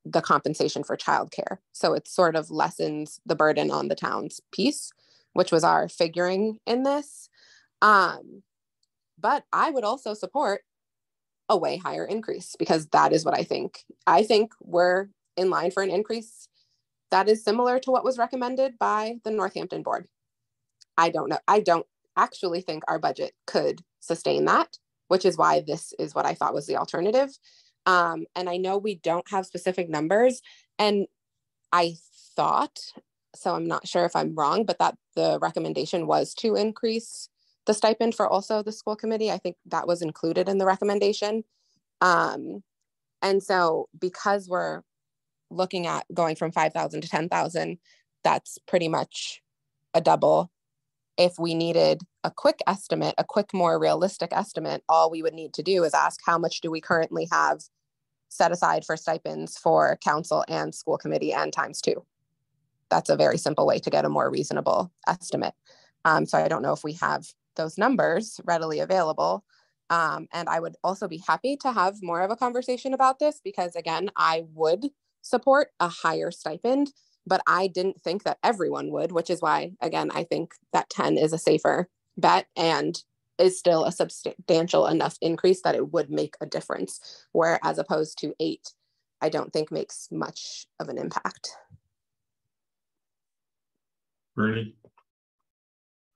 Speaker 10: the compensation for childcare. So it sort of lessens the burden on the town's piece, which was our figuring in this. Um, but I would also support a way higher increase because that is what I think. I think we're in line for an increase that is similar to what was recommended by the Northampton board. I don't know. I don't actually think our budget could sustain that, which is why this is what I thought was the alternative. Um, and I know we don't have specific numbers. And I thought, so I'm not sure if I'm wrong, but that the recommendation was to increase the stipend for also the school committee. I think that was included in the recommendation. Um, and so because we're looking at going from 5,000 to 10,000, that's pretty much a double. If we needed a quick estimate, a quick, more realistic estimate, all we would need to do is ask how much do we currently have set aside for stipends for council and school committee and times two. That's a very simple way to get a more reasonable estimate. Um, so I don't know if we have those numbers readily available. Um, and I would also be happy to have more of a conversation about this because, again, I would support a higher stipend, but I didn't think that everyone would, which is why, again, I think that 10 is a safer bet and is still a substantial enough increase that it would make a difference. Where as opposed to eight, I don't think makes much of an impact.
Speaker 5: Bernie?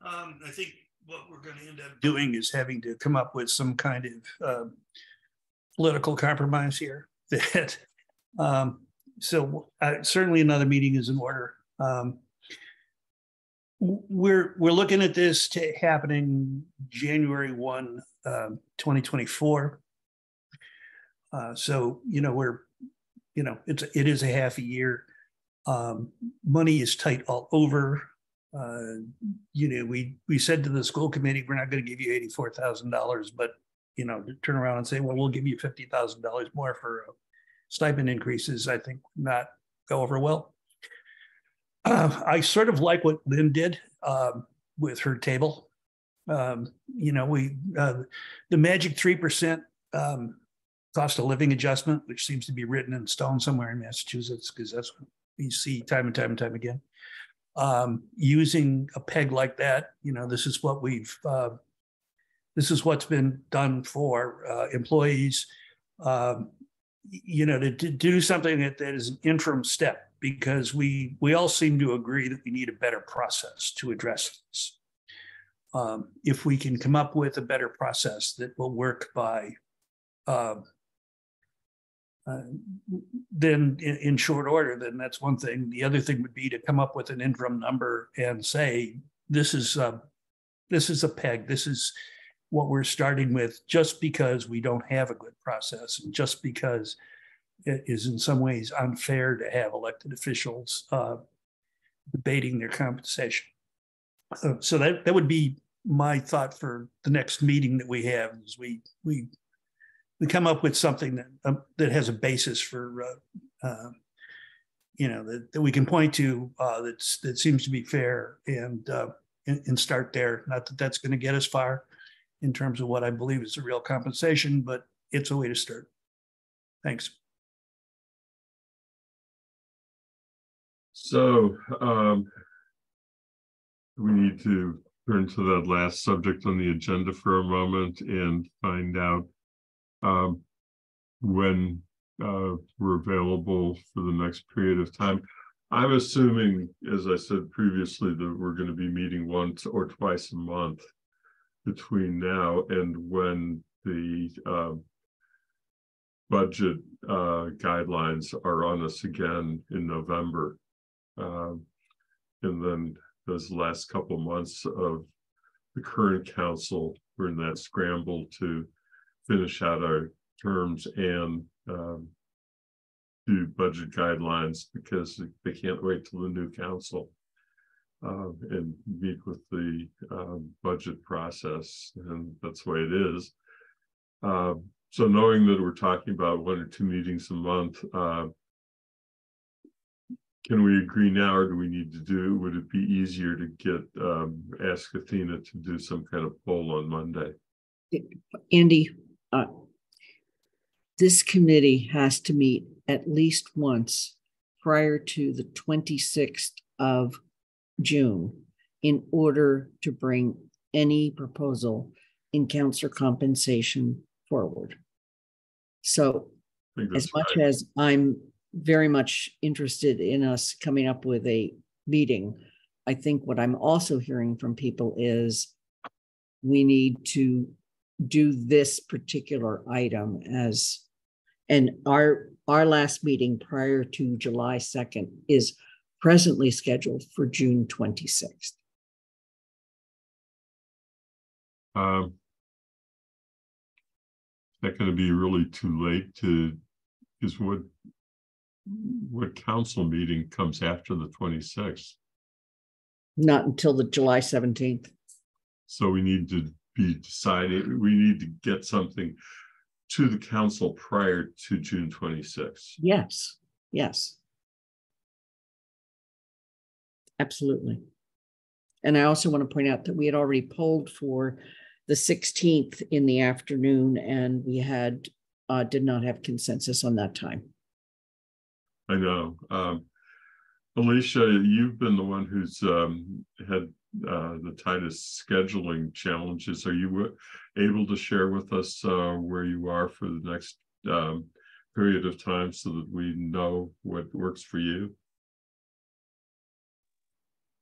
Speaker 8: Um, I think what we're going to end up doing is having to come up with some kind of uh, political compromise here. *laughs* That um, so uh, certainly another meeting is in order. Um, we're we're looking at this to happening January 1, uh, 2024. Uh, so you know we're you know it's it is a half a year. Um, money is tight all over uh, you know, we we said to the school committee, we're not going to give you eighty four thousand dollars, but you know, to turn around and say, well, we'll give you fifty thousand dollars more for uh, stipend increases, I think not go over well. Uh, I sort of like what Lynn did um, with her table. Um, you know, we uh, the magic three percent um, cost of living adjustment, which seems to be written in stone somewhere in Massachusetts, because that's what we see time and time and time again um, using a peg like that. You know, this is what we've, uh, this is what's been done for uh, employees. Um, you know, to, to, do something that, that is an interim step because we we all seem to agree that we need a better process to address this. Um, if we can come up with a better process that will work by uh, uh, then in, in, short order, then that's one thing. The other thing would be to come up with an interim number and say, this is uh, this is a peg. This is what we're starting with, just because we don't have a good process, and just because it is in some ways unfair to have elected officials uh, debating their compensation. So that that would be my thought for the next meeting that we have. Is we we we come up with something that um, that has a basis for uh, um, you know that, that we can point to uh, that's that seems to be fair and, uh, and, and start there. Not that that's going to get us far in terms of what I believe is a real compensation, but it's a way to start. Thanks.
Speaker 5: So um, we need to turn to that last subject on the agenda for a moment and find out um, when uh, we're available for the next period of time. I'm assuming, as I said previously, that we're going to be meeting once or twice a month between now and when the uh, budget uh, guidelines are on us again in November. Um, and then those last couple months of the current council, we're in that scramble to finish out our terms and um, do budget guidelines because they can't wait till the new council uh, and meet with the uh, budget process, and that's the way it is. Uh, so knowing that we're talking about one or two meetings a month, uh, can we agree now, or do we need to do? Would it be easier to get um, ask Athena to do some kind of poll on Monday?
Speaker 2: Andy, uh, this committee has to meet at least once prior to the 26th of June in order to bring any proposal in councilor compensation forward. So as much
Speaker 5: right.
Speaker 2: as I'm very much interested in us coming up with a meeting, I think what I'm also hearing from people is we need to do this particular item as and our our last meeting prior to July 2nd is presently scheduled for June 26th.
Speaker 5: Um, is that going to be really too late to, is what, what council meeting comes after the 26th?
Speaker 2: Not until the July 17th.
Speaker 5: So we need to be deciding, we need to get something to the council prior to June 26th.
Speaker 2: Yes, yes. Absolutely. And I also want to point out that we had already polled for the 16th in the afternoon and we had, uh, did not have consensus on that time.
Speaker 5: I know. Um, Alicia, you've been the one who's um, had uh, the tightest scheduling challenges. Are you uh, able to share with us uh, where you are for the next um, period of time so that we know what works for you?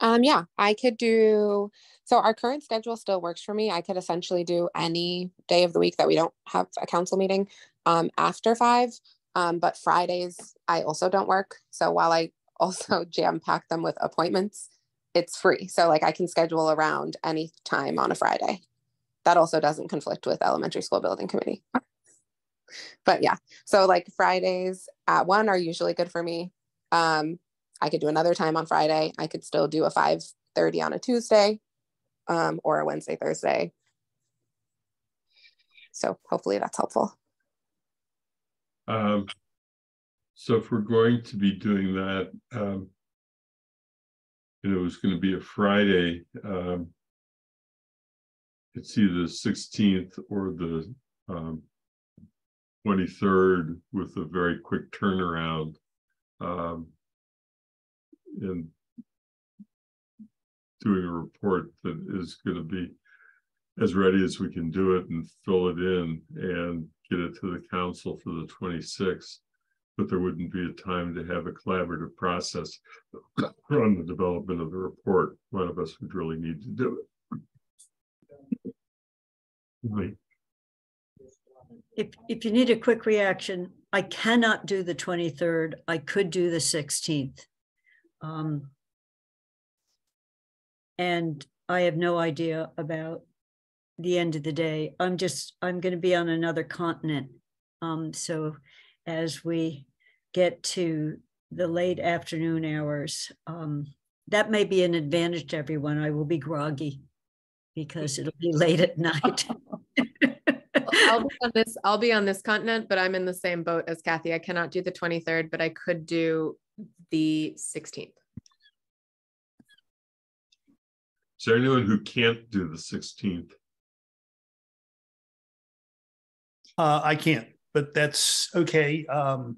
Speaker 10: Um, yeah, I could do, so our current schedule still works for me. I could essentially do any day of the week that we don't have a council meeting um, after five. Um, but Fridays, I also don't work. So while I also *laughs* jam pack them with appointments, it's free. So like I can schedule around any time on a Friday. That also doesn't conflict with elementary school building committee. but yeah, so like Fridays at one are usually good for me. Um, I could do another time on Friday. I could still do a 5:30 on a Tuesday um, or a Wednesday, Thursday. So hopefully that's helpful.
Speaker 5: Um, so if we're going to be doing that, um, it was going to be a Friday, um, it's either the 16th or the um, 23rd with a very quick turnaround. Um, and doing a report that is going to be as ready as we can do it and fill it in and get it to the council for the 26th. But there wouldn't be a time to have a collaborative process *coughs* on the development of the report. One of us would really need to do it. Right.
Speaker 6: If, if you need a quick reaction, I cannot do the 23rd. I could do the 16th. Um, and I have no idea about the end of the day. I'm just, I'm going to be on another continent. Um, so as we get to the late afternoon hours, um, that may be an advantage to everyone. I will be groggy because it'll be late at night. *laughs*
Speaker 3: I'll be on this. I'll be on this continent, but I'm in the same boat as Kathy. I cannot do the 23rd, but I could do the 16th.
Speaker 5: Is there anyone who can't do the 16th?
Speaker 8: Uh, I can't, but that's okay. Um,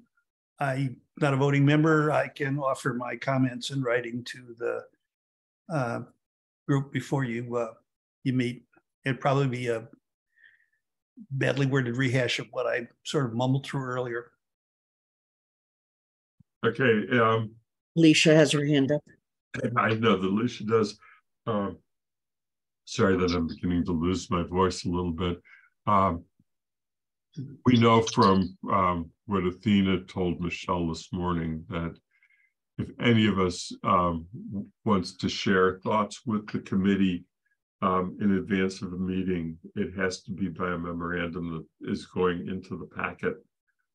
Speaker 8: I'm not a voting member. I can offer my comments in writing to the uh, group before you, uh, you meet. It'd probably be a badly worded rehash of what I sort of mumbled through earlier.
Speaker 5: Okay, um,
Speaker 2: Alicia has her hand up.
Speaker 5: I know that Alicia does. Um, sorry that I'm beginning to lose my voice a little bit. Um, we know from um, what Athena told Michelle this morning that if any of us um, wants to share thoughts with the committee um, in advance of a meeting, it has to be by a memorandum that is going into the packet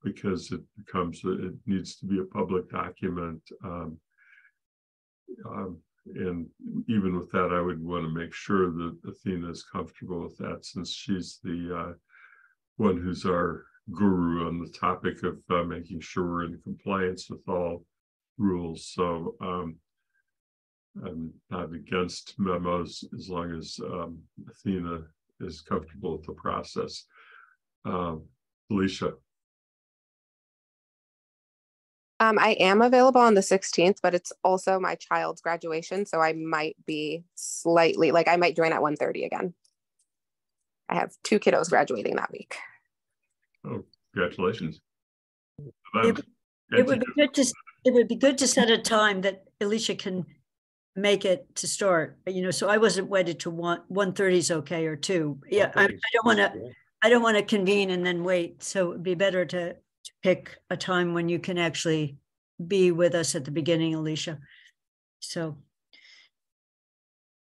Speaker 5: because it becomes, it needs to be a public document. Um, um, and even with that, I would want to make sure that Athena is comfortable with that since she's the uh, one who's our guru on the topic of uh, making sure we're in compliance with all rules. So um, I'm not against memos as long as um, Athena is comfortable with the process. Um, Alicia.
Speaker 10: Um, I am available on the 16th, but it's also my child's graduation, so I might be slightly like I might join at 1:30 again. I have two kiddos graduating that week.
Speaker 5: Oh, congratulations.
Speaker 6: It, it would be good to it would be good to set a time that Alicia can make it to start. You know, so I wasn't wedded to one one thirty is okay or two. Yeah, I, I don't want to. I don't want to convene and then wait. So it'd be better to, to pick a time when you can actually be with us at the beginning, Alicia. So.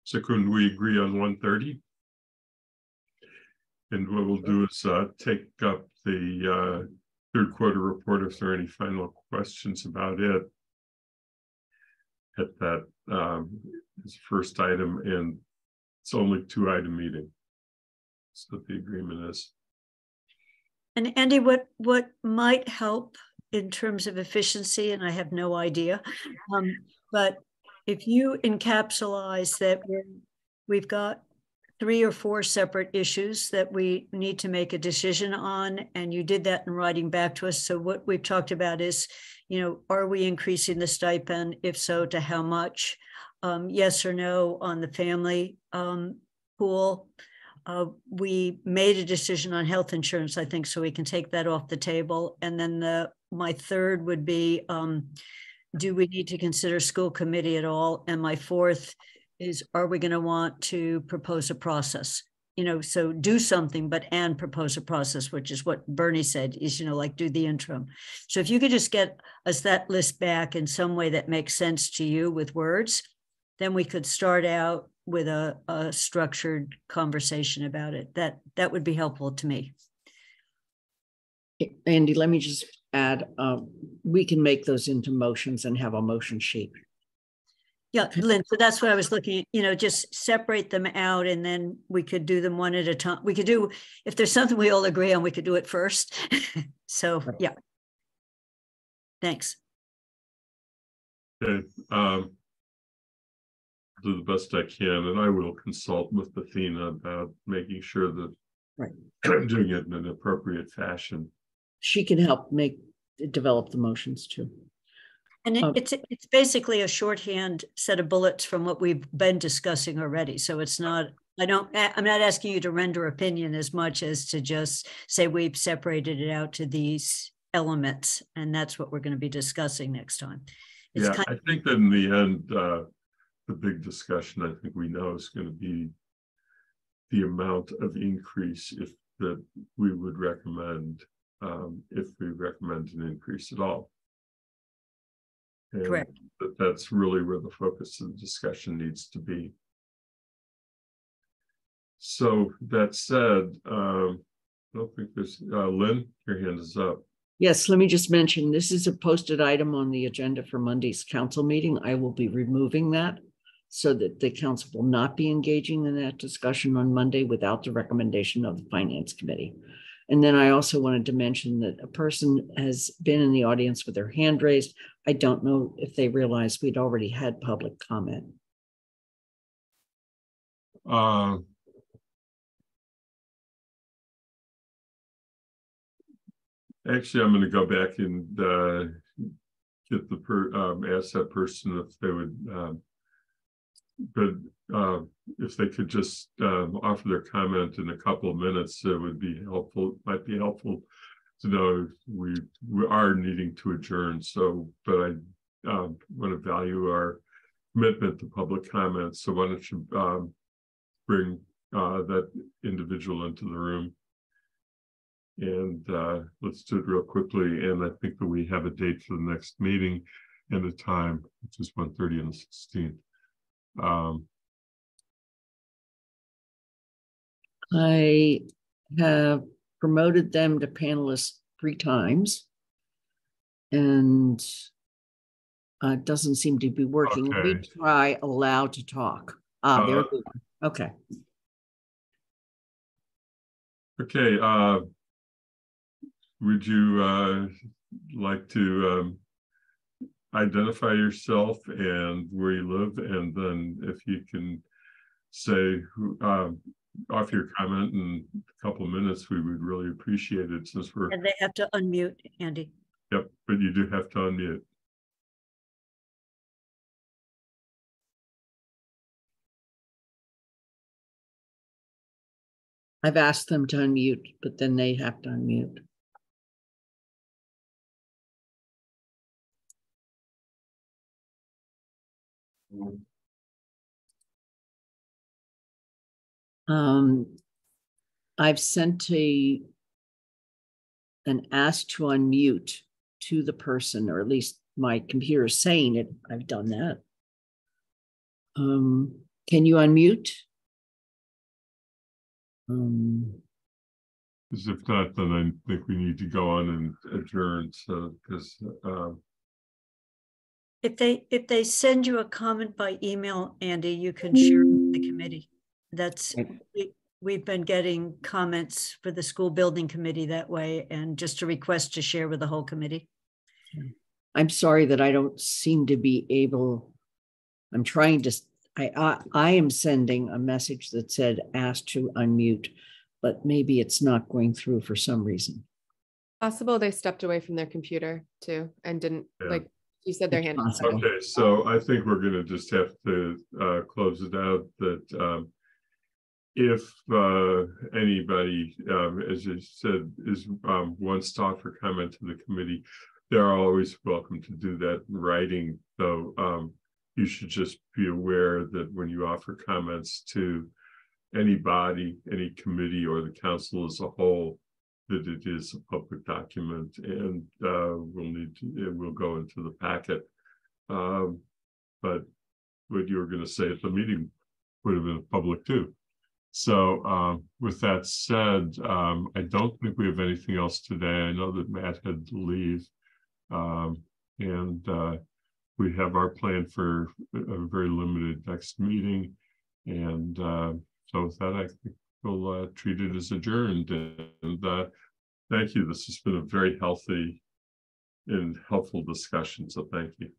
Speaker 5: So can we agree on one thirty? And what we'll do is uh, take up the uh, third quarter report if there are any final questions about it. At that um, first item, and it's only two item meeting. So the agreement is.
Speaker 6: And Andy, what what might help in terms of efficiency, and I have no idea, um, but if you encapsulize that we've got three or four separate issues that we need to make a decision on, and you did that in writing back to us. So what we've talked about is, you know, are we increasing the stipend? If so, to how much? Um, yes or no on the family um, pool. Uh, we made a decision on health insurance, I think, so we can take that off the table. And then the my third would be, um, do we need to consider school committee at all? And my fourth is are we going to want to propose a process? You know, so do something, but and propose a process, which is what Bernie said is, you know, like do the interim. So if you could just get us that list back in some way that makes sense to you with words, then we could start out with a, a structured conversation about it. That that would be helpful to me.
Speaker 2: Andy, let me just add, um, we can make those into motions and have a motion sheet.
Speaker 6: Yeah, Lynn, so that's what I was looking at, you know, just separate them out and then we could do them one at a time. We could do, if there's something we all agree on, we could do it first. *laughs* so, yeah. Thanks.
Speaker 5: Okay, um, do the best I can, and I will consult with Athena about making sure that
Speaker 2: Right.
Speaker 5: I'm *clears throat* doing it in an appropriate fashion.
Speaker 2: She can help make, develop the motions too.
Speaker 6: And it,
Speaker 2: Um,
Speaker 6: it's it's basically a shorthand set of bullets from what we've been discussing already. So it's not, I don't, I- I'm not asking you to render opinion as much as to just say we've separated it out to these elements. And that's what we're going to be discussing next time. It's
Speaker 5: Yeah,
Speaker 6: kind
Speaker 5: I think that in the end, uh, the big discussion, I think we know is gonna be the amount of increase if that we would recommend, um, if we recommend an increase at all. And
Speaker 6: Correct.
Speaker 5: That that's really where the focus of the discussion needs to be. So that said, um, I don't think there's, uh, Lynn, your hand is up.
Speaker 2: Yes, let me just mention, this is a posted item on the agenda for Monday's council meeting. I will be removing that so that the council will not be engaging in that discussion on Monday without the recommendation of the finance committee. And then I also wanted to mention that a person has been in the audience with their hand raised. I don't know if they realized we'd already had public comment.
Speaker 5: Uh. Actually, I'm gonna go back and uh get the per, um, ask that person if they would, um. But, uh, if they could just, um, offer their comment in a couple of minutes, it would be helpful, might be helpful. To know we, we are needing to adjourn, so, but I, um, want to value our commitment to public comment, so why don't you, um. Bring, uh, that individual into the room. And uh, let's do it real quickly. And I think that we have a date for the next meeting and a time, which is 1:30 and the sixteenth. Um,
Speaker 2: I have promoted them to panelists three times. And uh, it doesn't seem to be working. Let me try allowed to talk. Ah, there
Speaker 5: Uh,
Speaker 2: we go. Okay.
Speaker 5: okay, uh. Would you uh like to um. Identify yourself and where you live, and then if you can say who um. Off your comment in a couple of minutes, we would really appreciate it since we're,
Speaker 6: And they have to unmute, Andy.
Speaker 5: yep, but you do have to unmute.
Speaker 2: I've asked them to unmute, but then they have to unmute. Mm-hmm. Um, I've sent a an ask to unmute to the person, or at least my computer is saying it. I've done that. Um, can you unmute? Um,
Speaker 5: Because if not, then I think we need to go on and adjourn, so, because, uh,
Speaker 6: If they, if they send you a comment by email, Andy, you can share it with the committee. That's, we, we've been getting comments for the school building committee that way and just a request to share with the whole committee.
Speaker 2: I'm sorry that I don't seem to be able. I'm trying to, I I am sending a message that said ask to unmute, but maybe it's not going through for some reason.
Speaker 3: Possible they stepped away from their computer too and didn't
Speaker 5: Yeah.
Speaker 3: like you said their
Speaker 2: It's
Speaker 3: hand.
Speaker 2: possible.
Speaker 5: okay, so I think we're gonna just have to, uh, close it out that, um. If, uh, anybody, um, as I said, is, um, wants to offer comment to the committee. They're always welcome to do that in writing, though, um, you should just be aware that when you offer comments to. Anybody, any committee or the council as a whole, that it is a public document and, uh, we'll need to, it will go into the packet. Um, but what you were gonna say at the meeting would have been public too. So, um, with that said, um, I don't think we have anything else today. I know that Matt had to leave. Um, and, uh, we have our plan for a very limited next meeting. And, uh, so with that, I think we'll, uh, treat it as adjourned and, uh, thank you. This has been a very healthy and helpful discussion, so thank you.